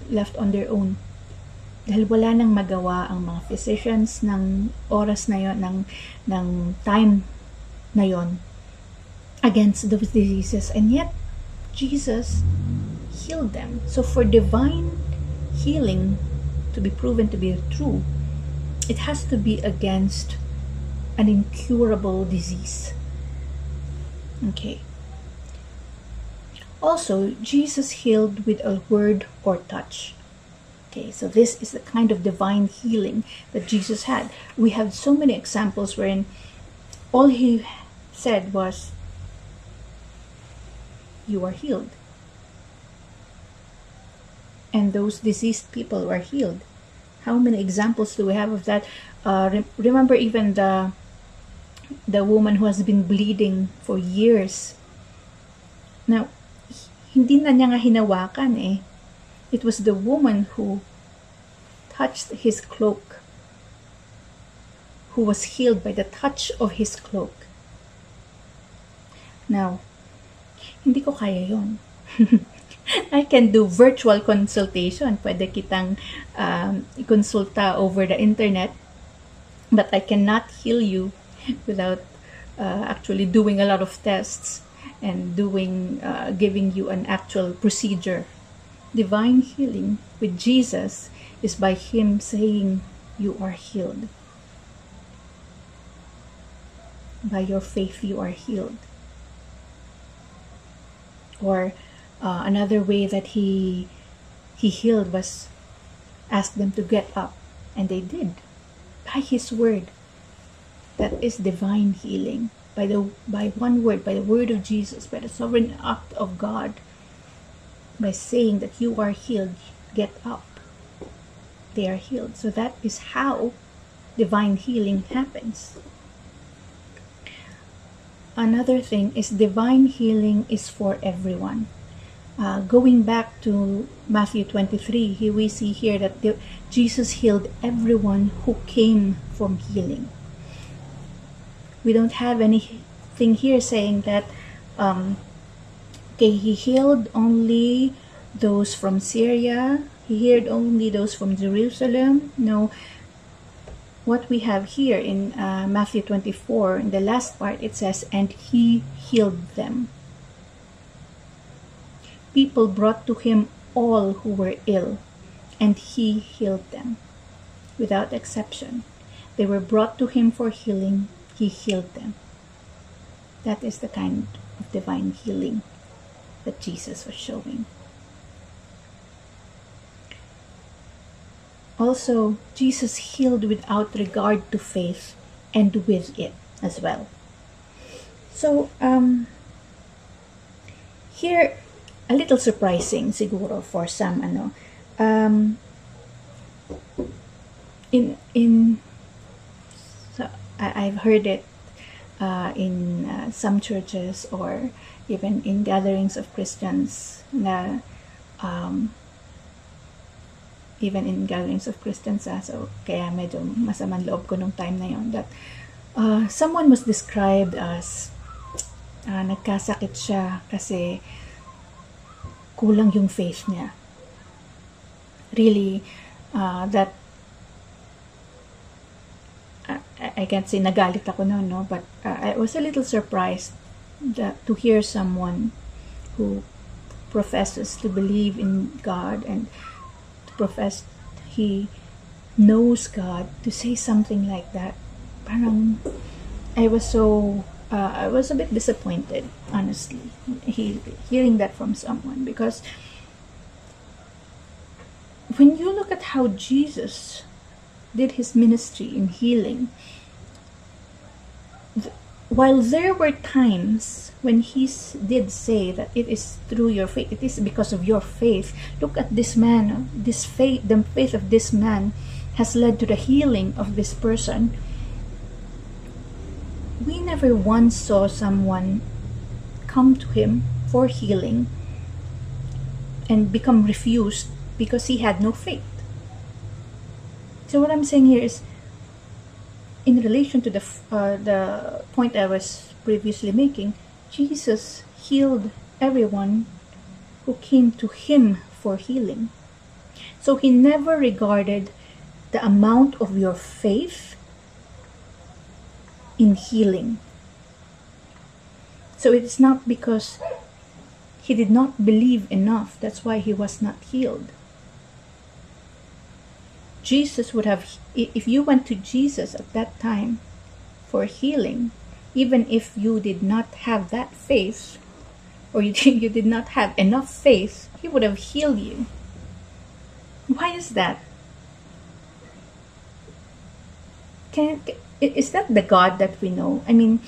left on their own dahil wala nang magawa ang mga physicians ng oras na yon ng ng time na yon against those diseases and yet Jesus healed them. So for divine healing to be proven to be true, it has to be against an incurable disease. Okay. Also, Jesus healed with a word or touch. Okay, so this is the kind of divine healing that Jesus had. We have so many examples wherein all he said was, You are healed and those diseased people were healed. How many examples do we have of that? Uh, re- remember even the the woman who has been bleeding for years. Now, hindi na niya nga hinawakan eh. It was the woman who touched his cloak, who was healed by the touch of his cloak. Now, hindi ko kaya yon. I can do virtual consultation. Pwede kitang um, konsulta over the internet. But I cannot heal you without uh, actually doing a lot of tests and doing uh, giving you an actual procedure. Divine healing with Jesus is by Him saying, You are healed. By your faith, you are healed. Or uh, another way that he he healed was ask them to get up, and they did by his word. That is divine healing by the by one word, by the word of Jesus, by the sovereign act of God, by saying that you are healed, get up. They are healed. So that is how divine healing happens. Another thing is divine healing is for everyone. Uh, going back to Matthew 23, here we see here that the, Jesus healed everyone who came from healing. We don't have anything here saying that um, okay, he healed only those from Syria, he healed only those from Jerusalem. No, what we have here in uh, Matthew 24, in the last part, it says, and he healed them. People brought to him all who were ill, and he healed them without exception. They were brought to him for healing, he healed them. That is the kind of divine healing that Jesus was showing. Also, Jesus healed without regard to faith and with it as well. So, um, here, a little surprising siguro for some, ano, um, in, in, so I, I've heard it uh, in uh, some churches or even in gatherings of Christians na um, even in gatherings of Christians ah, so kaya medyo masamang loob ko nung time na yon that uh, someone was described as uh, nagkasakit siya kasi kulang yung faith niya really uh, that I, can't say nagalit ako noon no but uh, I was a little surprised that to hear someone who professes to believe in God and professed he knows God to say something like that. Parang I was so uh, I was a bit disappointed, honestly, he, hearing that from someone because when you look at how Jesus did his ministry in healing, th- while there were times when he s- did say that it is through your faith, it is because of your faith. Look at this man. This faith, the faith of this man, has led to the healing of this person. We never once saw someone come to him for healing and become refused because he had no faith. So what I'm saying here is, in relation to the uh, the point I was previously making, Jesus healed everyone who came to him for healing. So he never regarded the amount of your faith in healing. So it's not because he did not believe enough, that's why he was not healed. Jesus would have, if you went to Jesus at that time for healing, even if you did not have that faith, or you, you did not have enough faith, he would have healed you. Why is that? Can, is that the God that we know? I mean,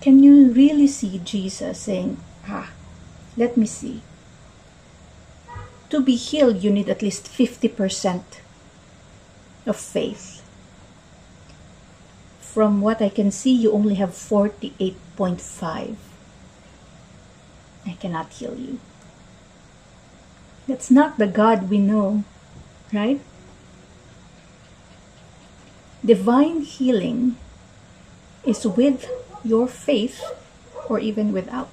can you really see Jesus saying, Ah, let me see. To be healed, you need at least 50% of faith. From what I can see, you only have 48.5. I cannot heal you. That's not the God we know, right? Divine healing is with your faith or even without.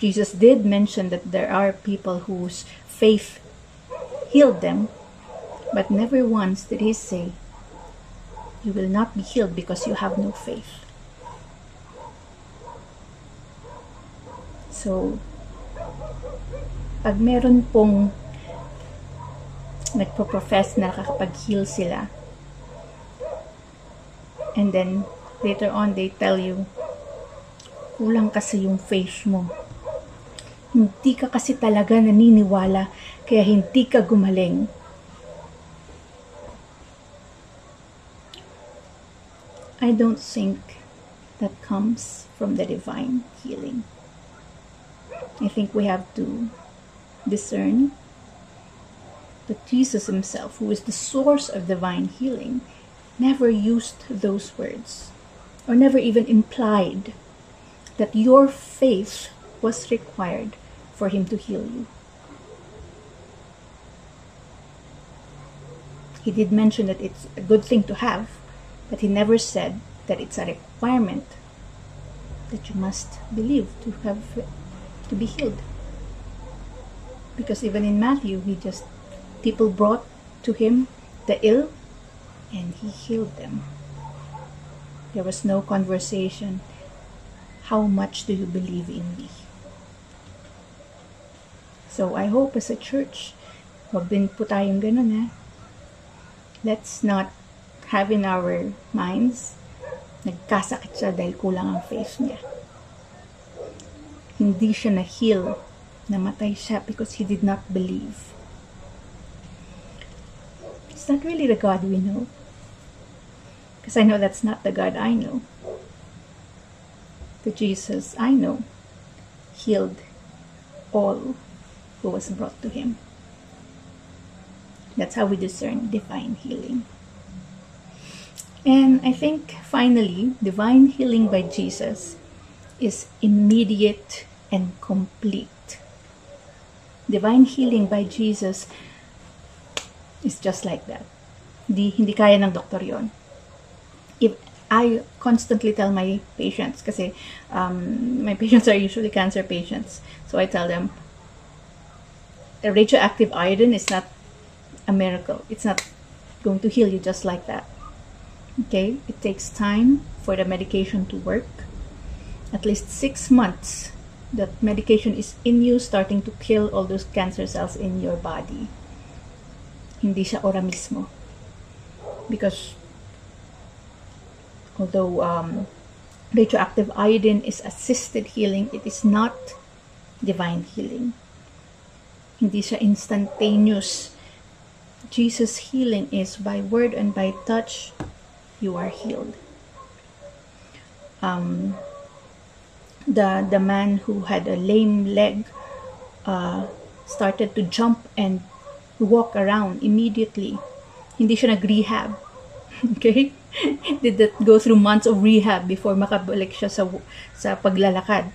Jesus did mention that there are people whose faith healed them, but never once did he say, You will not be healed because you have no faith. So, pag meron pong nagpo-profess na nakakapag-heal sila, and then later on they tell you, kulang kasi yung faith mo. Hindi ka kasi talaga naniniwala, kaya hindi ka gumaling. I don't think that comes from the divine healing. I think we have to discern that Jesus himself, who is the source of divine healing, never used those words or never even implied that your faith was required for him to heal you. He did mention that it's a good thing to have, but he never said that it's a requirement that you must believe to have to be healed. Because even in Matthew, he just people brought to him the ill and he healed them. There was no conversation. How much do you believe in me? So I hope as a church, wag po tayong ganun eh. Let's not have in our minds, nagkasakit siya dahil kulang ang faith niya. Hindi siya na-heal, namatay siya because he did not believe. Is that really the God we know? Because I know that's not the God I know. The Jesus I know healed all who was brought to him. That's how we discern divine healing. And I think finally, divine healing by Jesus is immediate and complete. Divine healing by Jesus is just like that. Hindi, hindi kaya ng doktor yon. If I constantly tell my patients, kasi um, my patients are usually cancer patients, so I tell them, a radioactive iodine is not a miracle. It's not going to heal you just like that. Okay, it takes time for the medication to work. At least six months that medication is in you, starting to kill all those cancer cells in your body. Hindi siya ora mismo. Because although um, radioactive iodine is assisted healing, it is not divine healing. Hindi siya instantaneous. Jesus' healing is by word and by touch, you are healed. Um, the the man who had a lame leg uh, started to jump and walk around immediately. Hindi siya nag-rehab. Okay? Did that go through months of rehab before makabalik siya sa, sa paglalakad.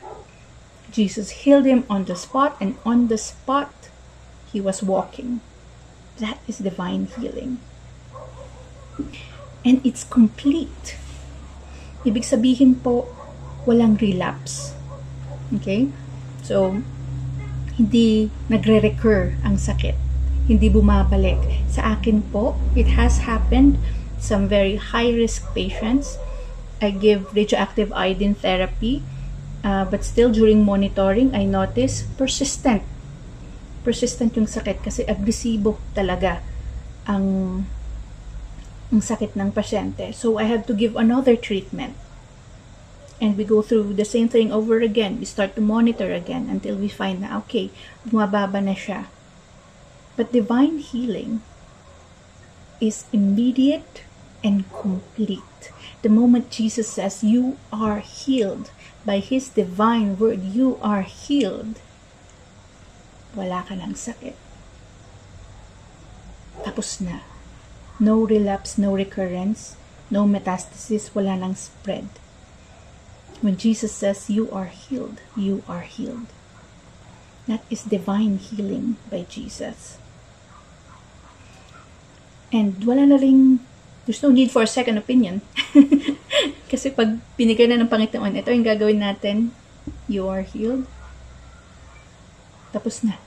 Jesus healed him on the spot and on the spot, he was walking. That is divine healing. And it's complete. Ibig sabihin po, walang relapse. Okay? So, hindi nagre-recur ang sakit. Hindi bumabalik. Sa akin po, it has happened some very high-risk patients. I give radioactive iodine therapy, uh, but still during monitoring, I notice persistent. Persistent yung sakit kasi agresibo talaga ang ang sakit ng pasyente. So I have to give another treatment. And we go through the same thing over again. We start to monitor again until we find na, okay, bumababa na siya. But divine healing is immediate and complete. The moment Jesus says, You are healed by His divine word, you are healed, wala ka ng sakit. Tapos na. No relapse, no recurrence, no metastasis, wala nang spread. When Jesus says, You are healed, you are healed. That is divine healing by Jesus. And wala na ring, there's no need for a second opinion. Kasi pag binigay na ng Panginoon, ito yung gagawin natin, you are healed. Tapos na.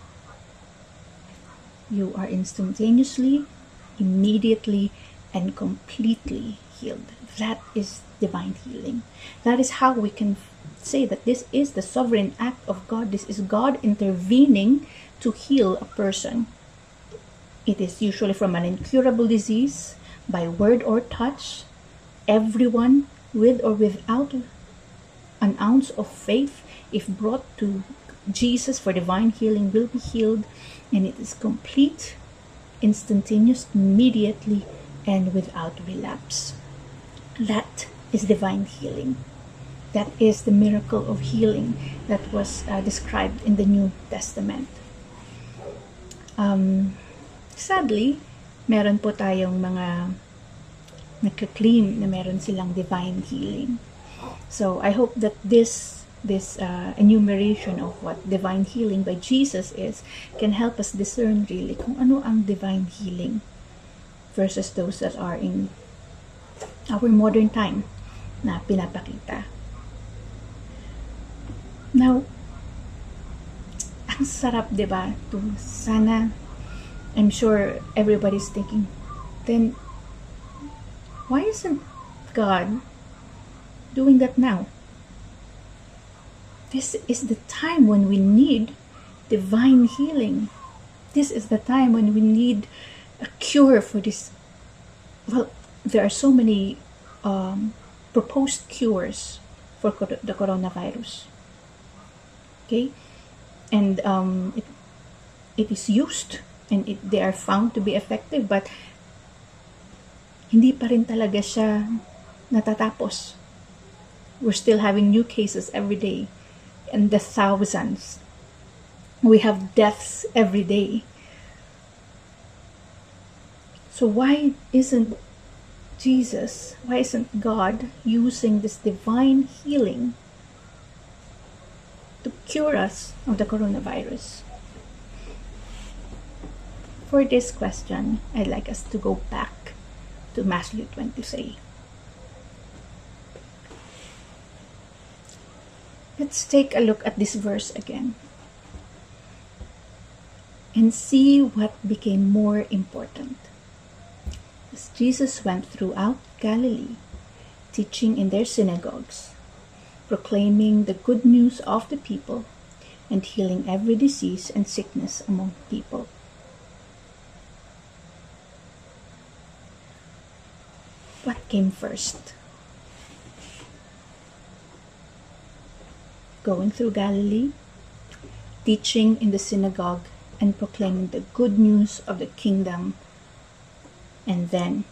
You are instantaneously, immediately, and completely healed. That is divine healing. That is how we can say that this is the sovereign act of God. This is God intervening to heal a person. It is usually from an incurable disease, by word or touch. Everyone, with or without an ounce of faith, if brought to Jesus for divine healing, will be healed, and it is complete, instantaneous, immediately, and without relapse. That is divine healing. That is the miracle of healing that was uh, described in the New Testament. Um, sadly, meron po tayong mga nagka-claim na meron silang divine healing. So I hope that this this uh, enumeration of what divine healing by Jesus is can help us discern really kung ano ang divine healing versus those that are in our modern time na pinapakita. Now, ang sarap, di ba? Sana, I'm sure everybody's thinking, then, why isn't God doing that now? This is the time when we need divine healing. This is the time when we need a cure for this. Well, there are so many um, proposed cures for the coronavirus. Okay, and um, it, it is used and it, they are found to be effective, but hindi pa rin talaga siya natatapos. We're still having new cases every day in the thousands. We have deaths every day. So why isn't Jesus, why isn't God using this divine healing to cure us of the coronavirus? For this question, I'd like us to go back to Matthew 23. Let's take a look at this verse again and see what became more important. As Jesus went throughout Galilee, teaching in their synagogues, proclaiming the good news of the people, and healing every disease and sickness among people. What came first? Going through Galilee, teaching in the synagogue, and proclaiming the good news of the kingdom, and then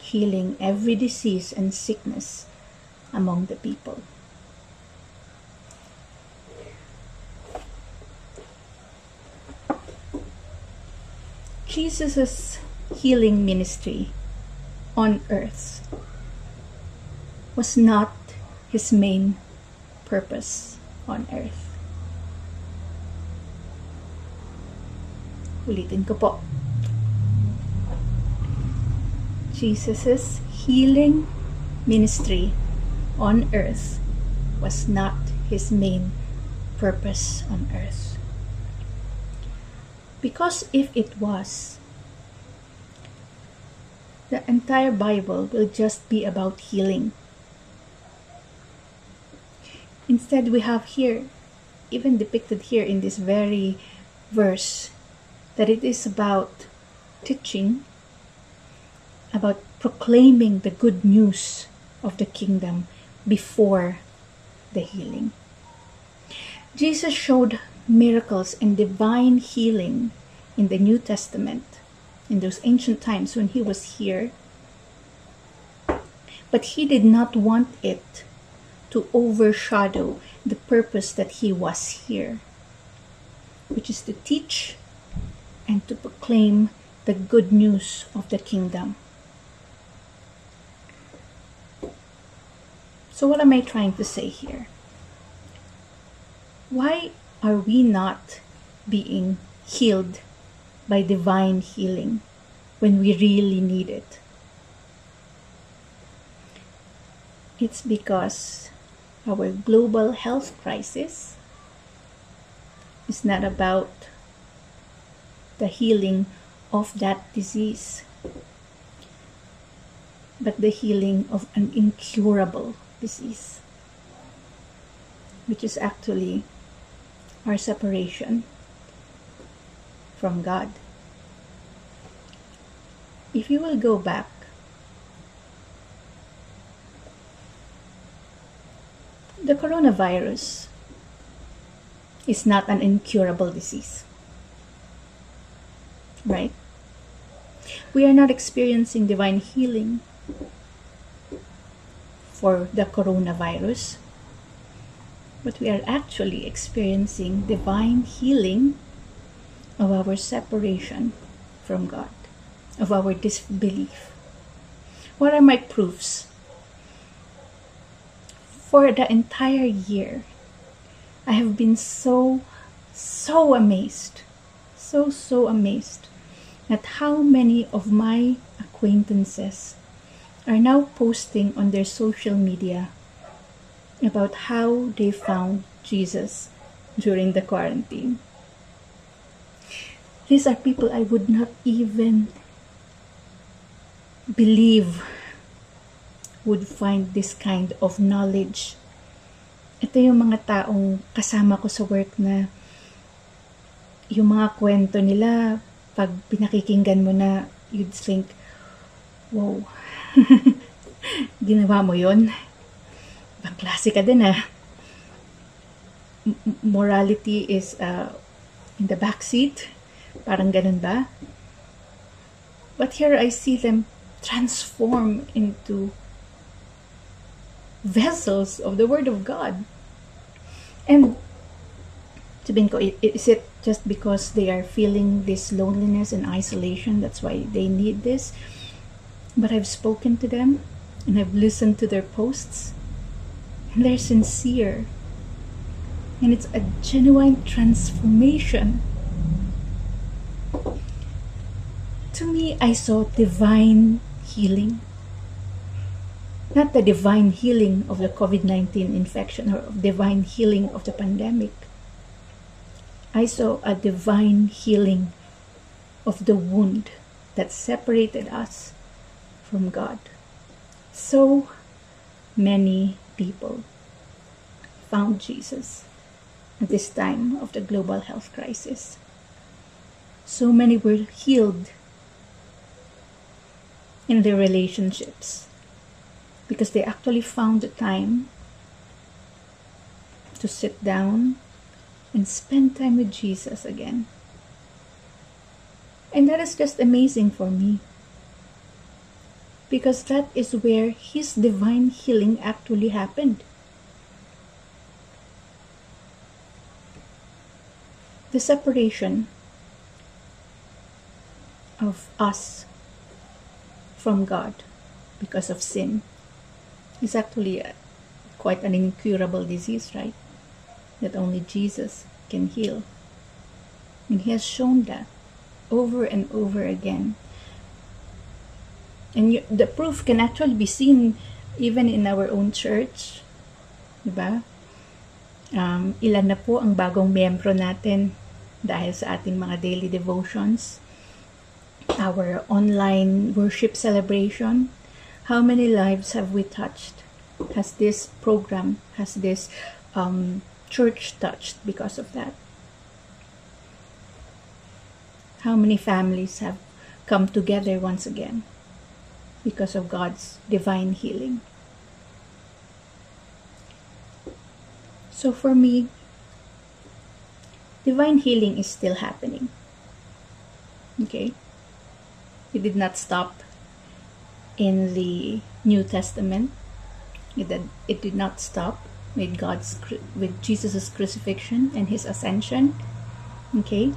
healing every disease and sickness among the people. Jesus' healing ministry on earth was not his main purpose on earth. Ulitin ko po. Jesus' healing ministry on earth was not his main purpose on earth. Because if it was, the entire Bible will just be about healing. Instead, we have here, even depicted here in this very verse, that it is about teaching, about proclaiming the good news of the kingdom before the healing. Jesus showed miracles and divine healing in the New Testament in those ancient times when he was here. But he did not want it to overshadow the purpose that he was here, which is to teach and to proclaim the good news of the kingdom. So, what am I trying to say here? Why are we not being healed by divine healing when we really need it? It's because our global health crisis is not about the healing of that disease, but the healing of an incurable disease, which is actually our separation from God. If you will go back, the coronavirus is not an incurable disease. Right? We are not experiencing divine healing for the coronavirus, but we are actually experiencing divine healing of our separation from God, of our disbelief. What are my proofs? For the entire year, I have been so, so amazed, so, so amazed at how many of my acquaintances are now posting on their social media about how they found Jesus during the quarantine. These are people I would not even believe would find this kind of knowledge. Ito yung mga taong kasama ko sa work na yung mga kwento nila, pag pinakikinggan mo na, you'd think, wow, ginawa mo yon Ibang klase ka din ah. M- morality is uh, in the back seat. Parang ganun ba? But here I see them transform into vessels of the Word of God. And sabihin ko, is it just because they are feeling this loneliness and isolation, that's why they need this? But I've spoken to them and I've listened to their posts and they're sincere. And it's a genuine transformation. To me, I saw divine healing not the divine healing of the COVID 19 infection or divine healing of the pandemic. I saw a divine healing of the wound that separated us from God. So many people found Jesus at this time of the global health crisis. So many were healed in their relationships because they actually found the time to sit down and spend time with Jesus again. And that is just amazing for me. Because that is where His divine healing actually happened. The separation of us from God because of sin is actually a, quite an incurable disease, right? That only Jesus can heal. And He has shown that over and over again. And you, the proof can actually be seen even in our own church. Diba? Um, ilan na po ang bagong membro natin dahil sa ating mga daily devotions. Our online worship celebration how many lives have we touched? Has this program, has this um, church touched because of that? How many families have come together once again because of God's divine healing? So for me, divine healing is still happening. Okay? It did not stop in the New Testament. It did, it did not stop with God's with Jesus' crucifixion and his ascension. Okay,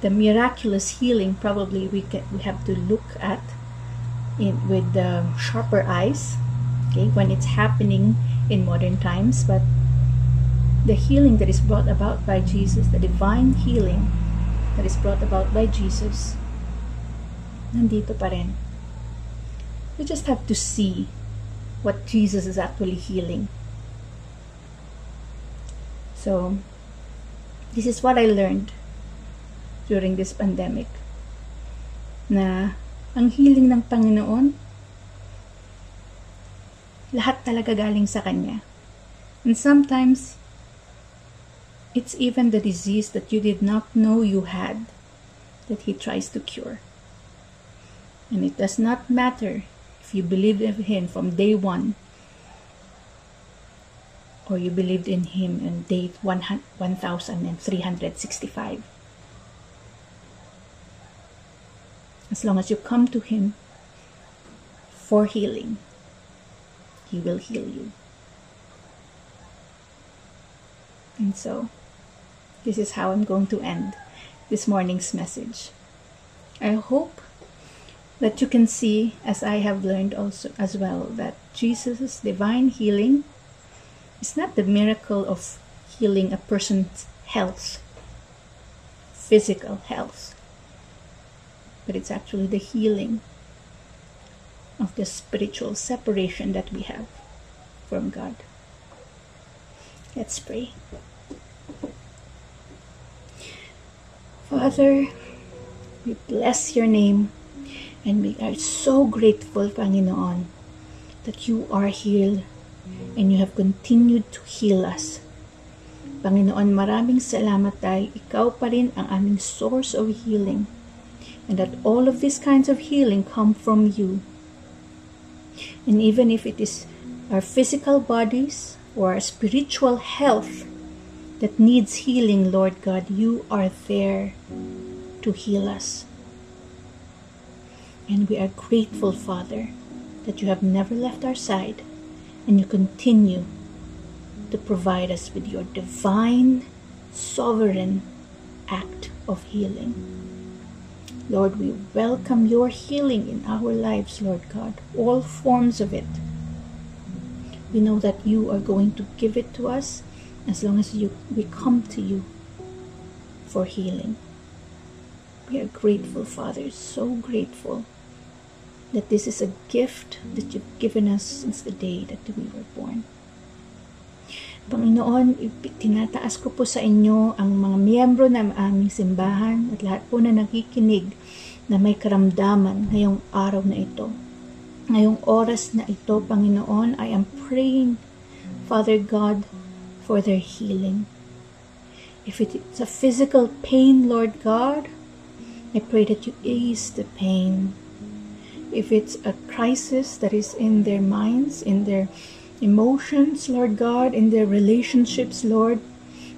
the miraculous healing probably we can, we have to look at in with the sharper eyes. Okay, when it's happening in modern times, but the healing that is brought about by Jesus, the divine healing that is brought about by Jesus, nandito pa rin. We just have to see what Jesus is actually healing. So, this is what I learned during this pandemic. Na ang healing ng Panginoon, lahat talaga galing sa Kanya. And sometimes, it's even the disease that you did not know you had that He tries to cure. And it does not matter if you believed in Him from day one, or you believed in Him on day 1365. As long as you come to Him for healing, He will heal you. And so, this is how I'm going to end this morning's message. I hope that you can see, as I have learned also as well, that Jesus' divine healing is not the miracle of healing a person's health, physical health, but it's actually the healing of the spiritual separation that we have from God. Let's pray. Father, we bless your name and we are so grateful, Panginoon, that you are healed and you have continued to heal us. Panginoon, maraming salamat dahil ikaw pa rin ang aming source of healing and that all of these kinds of healing come from you. And even if it is our physical bodies or our spiritual health that needs healing, Lord God, you are there to heal us. And we are grateful, Father, that you have never left our side and you continue to provide us with your divine, sovereign act of healing. Lord, we welcome your healing in our lives, Lord God, all forms of it. We know that you are going to give it to us as long as you, we come to you for healing. We are grateful, Father, so grateful that this is a gift that you've given us since the day that we were born. Panginoon, tinataas ko po sa inyo ang mga miyembro ng aming simbahan at lahat po na nakikinig na may karamdaman ngayong araw na ito. Ngayong oras na ito, Panginoon, I am praying, Father God, for their healing. If it's a physical pain, Lord God, I pray that you ease the pain. If it's a crisis that is in their minds, in their emotions, Lord God, in their relationships, Lord.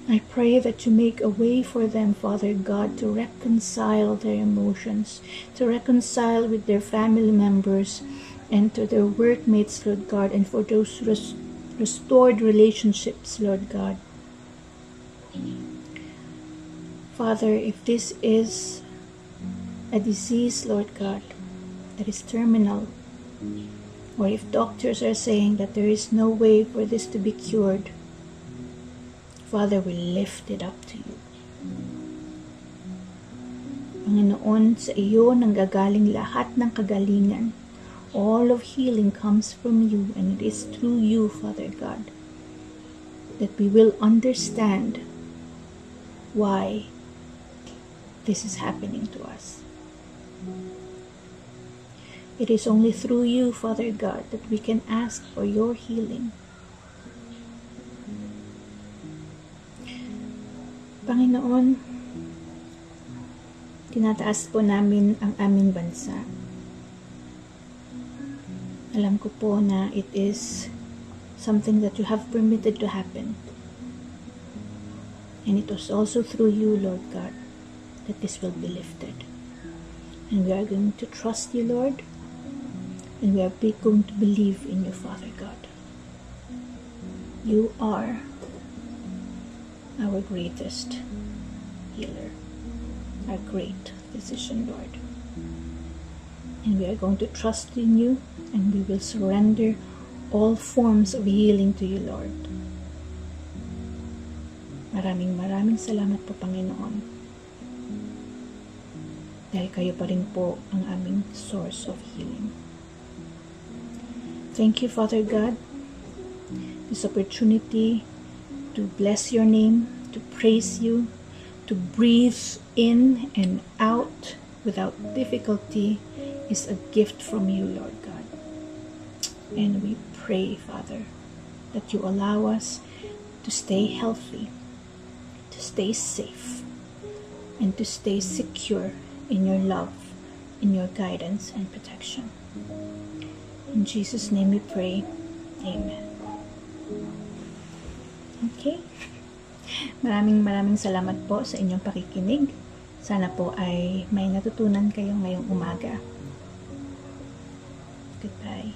I pray that you make a way for them, Father God, to reconcile their emotions, to reconcile with their family members and to their workmates, Lord God, and for those res- restored relationships, Lord God. Father, if this is a disease, Lord God, that is terminal, or if doctors are saying that there is no way for this to be cured, Father, we lift it up to you. Panginoon, sa iyo nanggagaling lahat ng kagalingan. All of healing comes from you, and it is through you, Father God, that we will understand why this is happening to us. It is only through you, Father God, that we can ask for your healing. Panginoon, tinataas po namin ang aming bansa. Alam ko po na it is something that you have permitted to happen. And it was also through you, Lord God, that this will be lifted. And we are going to trust you, Lord, and we are going to believe in you, Father God. You are our greatest healer, our great physician, Lord. And we are going to trust in you and we will surrender all forms of healing to you, Lord. Maraming maraming salamat po, Panginoon. Dahil kayo pa rin po ang aming source of healing. Thank you, Father God, this opportunity to bless your name, to praise you, to breathe in and out without difficulty is a gift from you, Lord God. And we pray, Father, that you allow us to stay healthy, to stay safe, and to stay secure in your love, in your guidance and protection. In Jesus' name we pray. Amen. Okay? Maraming maraming salamat po sa inyong pakikinig. Sana po ay may natutunan kayo ngayong umaga. Goodbye.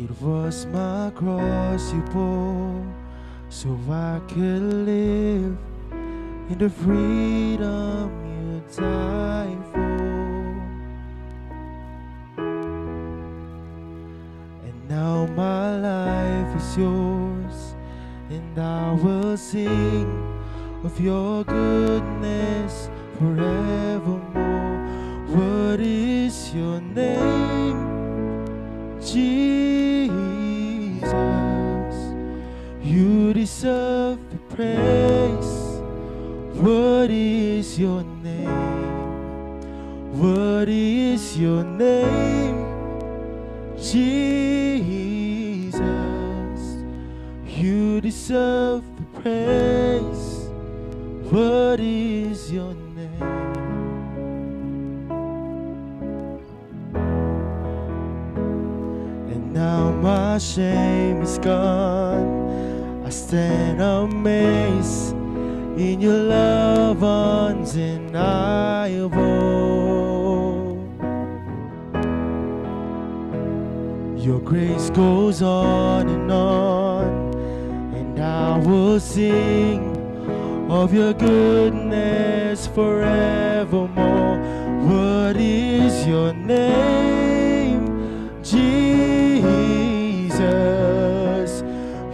It was my cross you bore so I could live in the freedom you for. And now my life is yours, and I will sing of your goodness forevermore. What is your name? Jesus, you deserve the praise. What is your name? What is your name? Jesus, you deserve the praise. What is your name? And now my shame is gone. I stand amazed in your love undeniable. Your grace goes on and on, and I will sing of your goodness forevermore. What is your name? Jesus,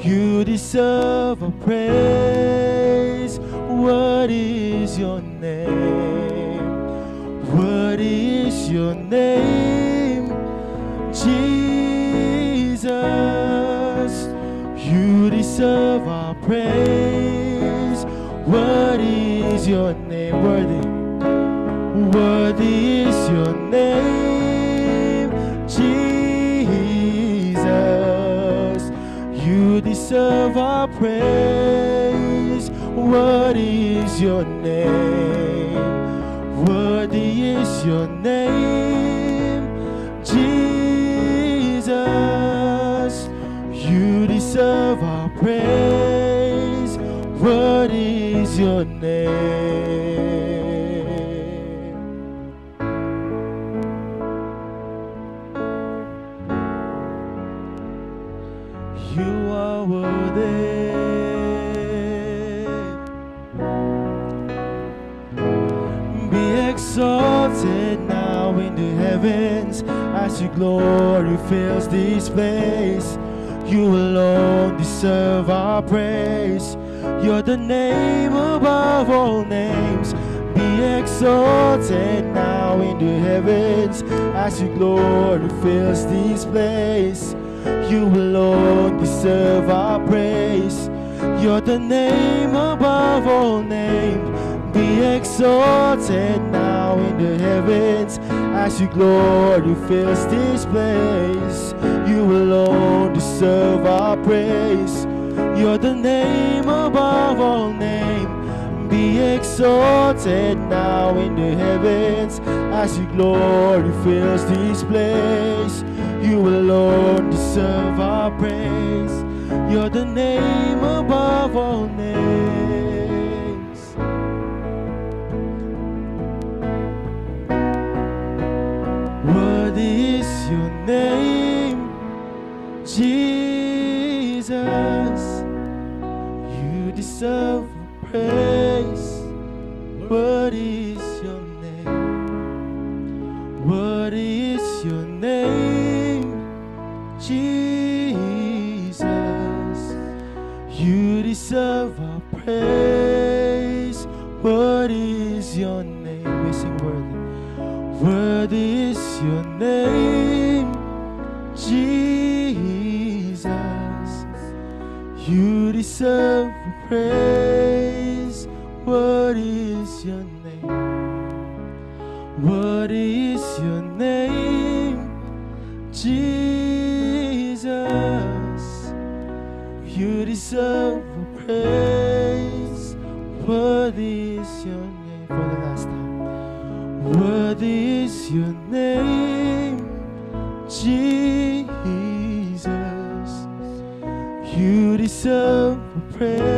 you deserve a praise. What is your name? What is your name? Deserve our praise. What is your name? Worthy. Worthy is your name, Jesus. You deserve our praise. What is your name? Worthy is your name, praise. What is your name? You are worthy. Be exalted now in the heavens as your glory fills this place. You alone deserve our praise. You're the name above all names. Be exalted now in the heavens as your glory fills this place. You alone deserve our praise. You're the name above all names. Be exalted now in the heavens as your glory fills this place. You alone deserve our praise. You're the name above all names. Be exalted now in the heavens as your glory fills this place. You alone deserve our praise. You're the name above all names. Worthy is your name, Jesus. You deserve praise. What is your name? What is your name, Jesus? You deserve our praise. What is your name? We sing worthy. Is your name, deserve praise. What is your name? What is your name, Jesus? You deserve praise. Worthy is your name for the last time. Worthy is your name, deserve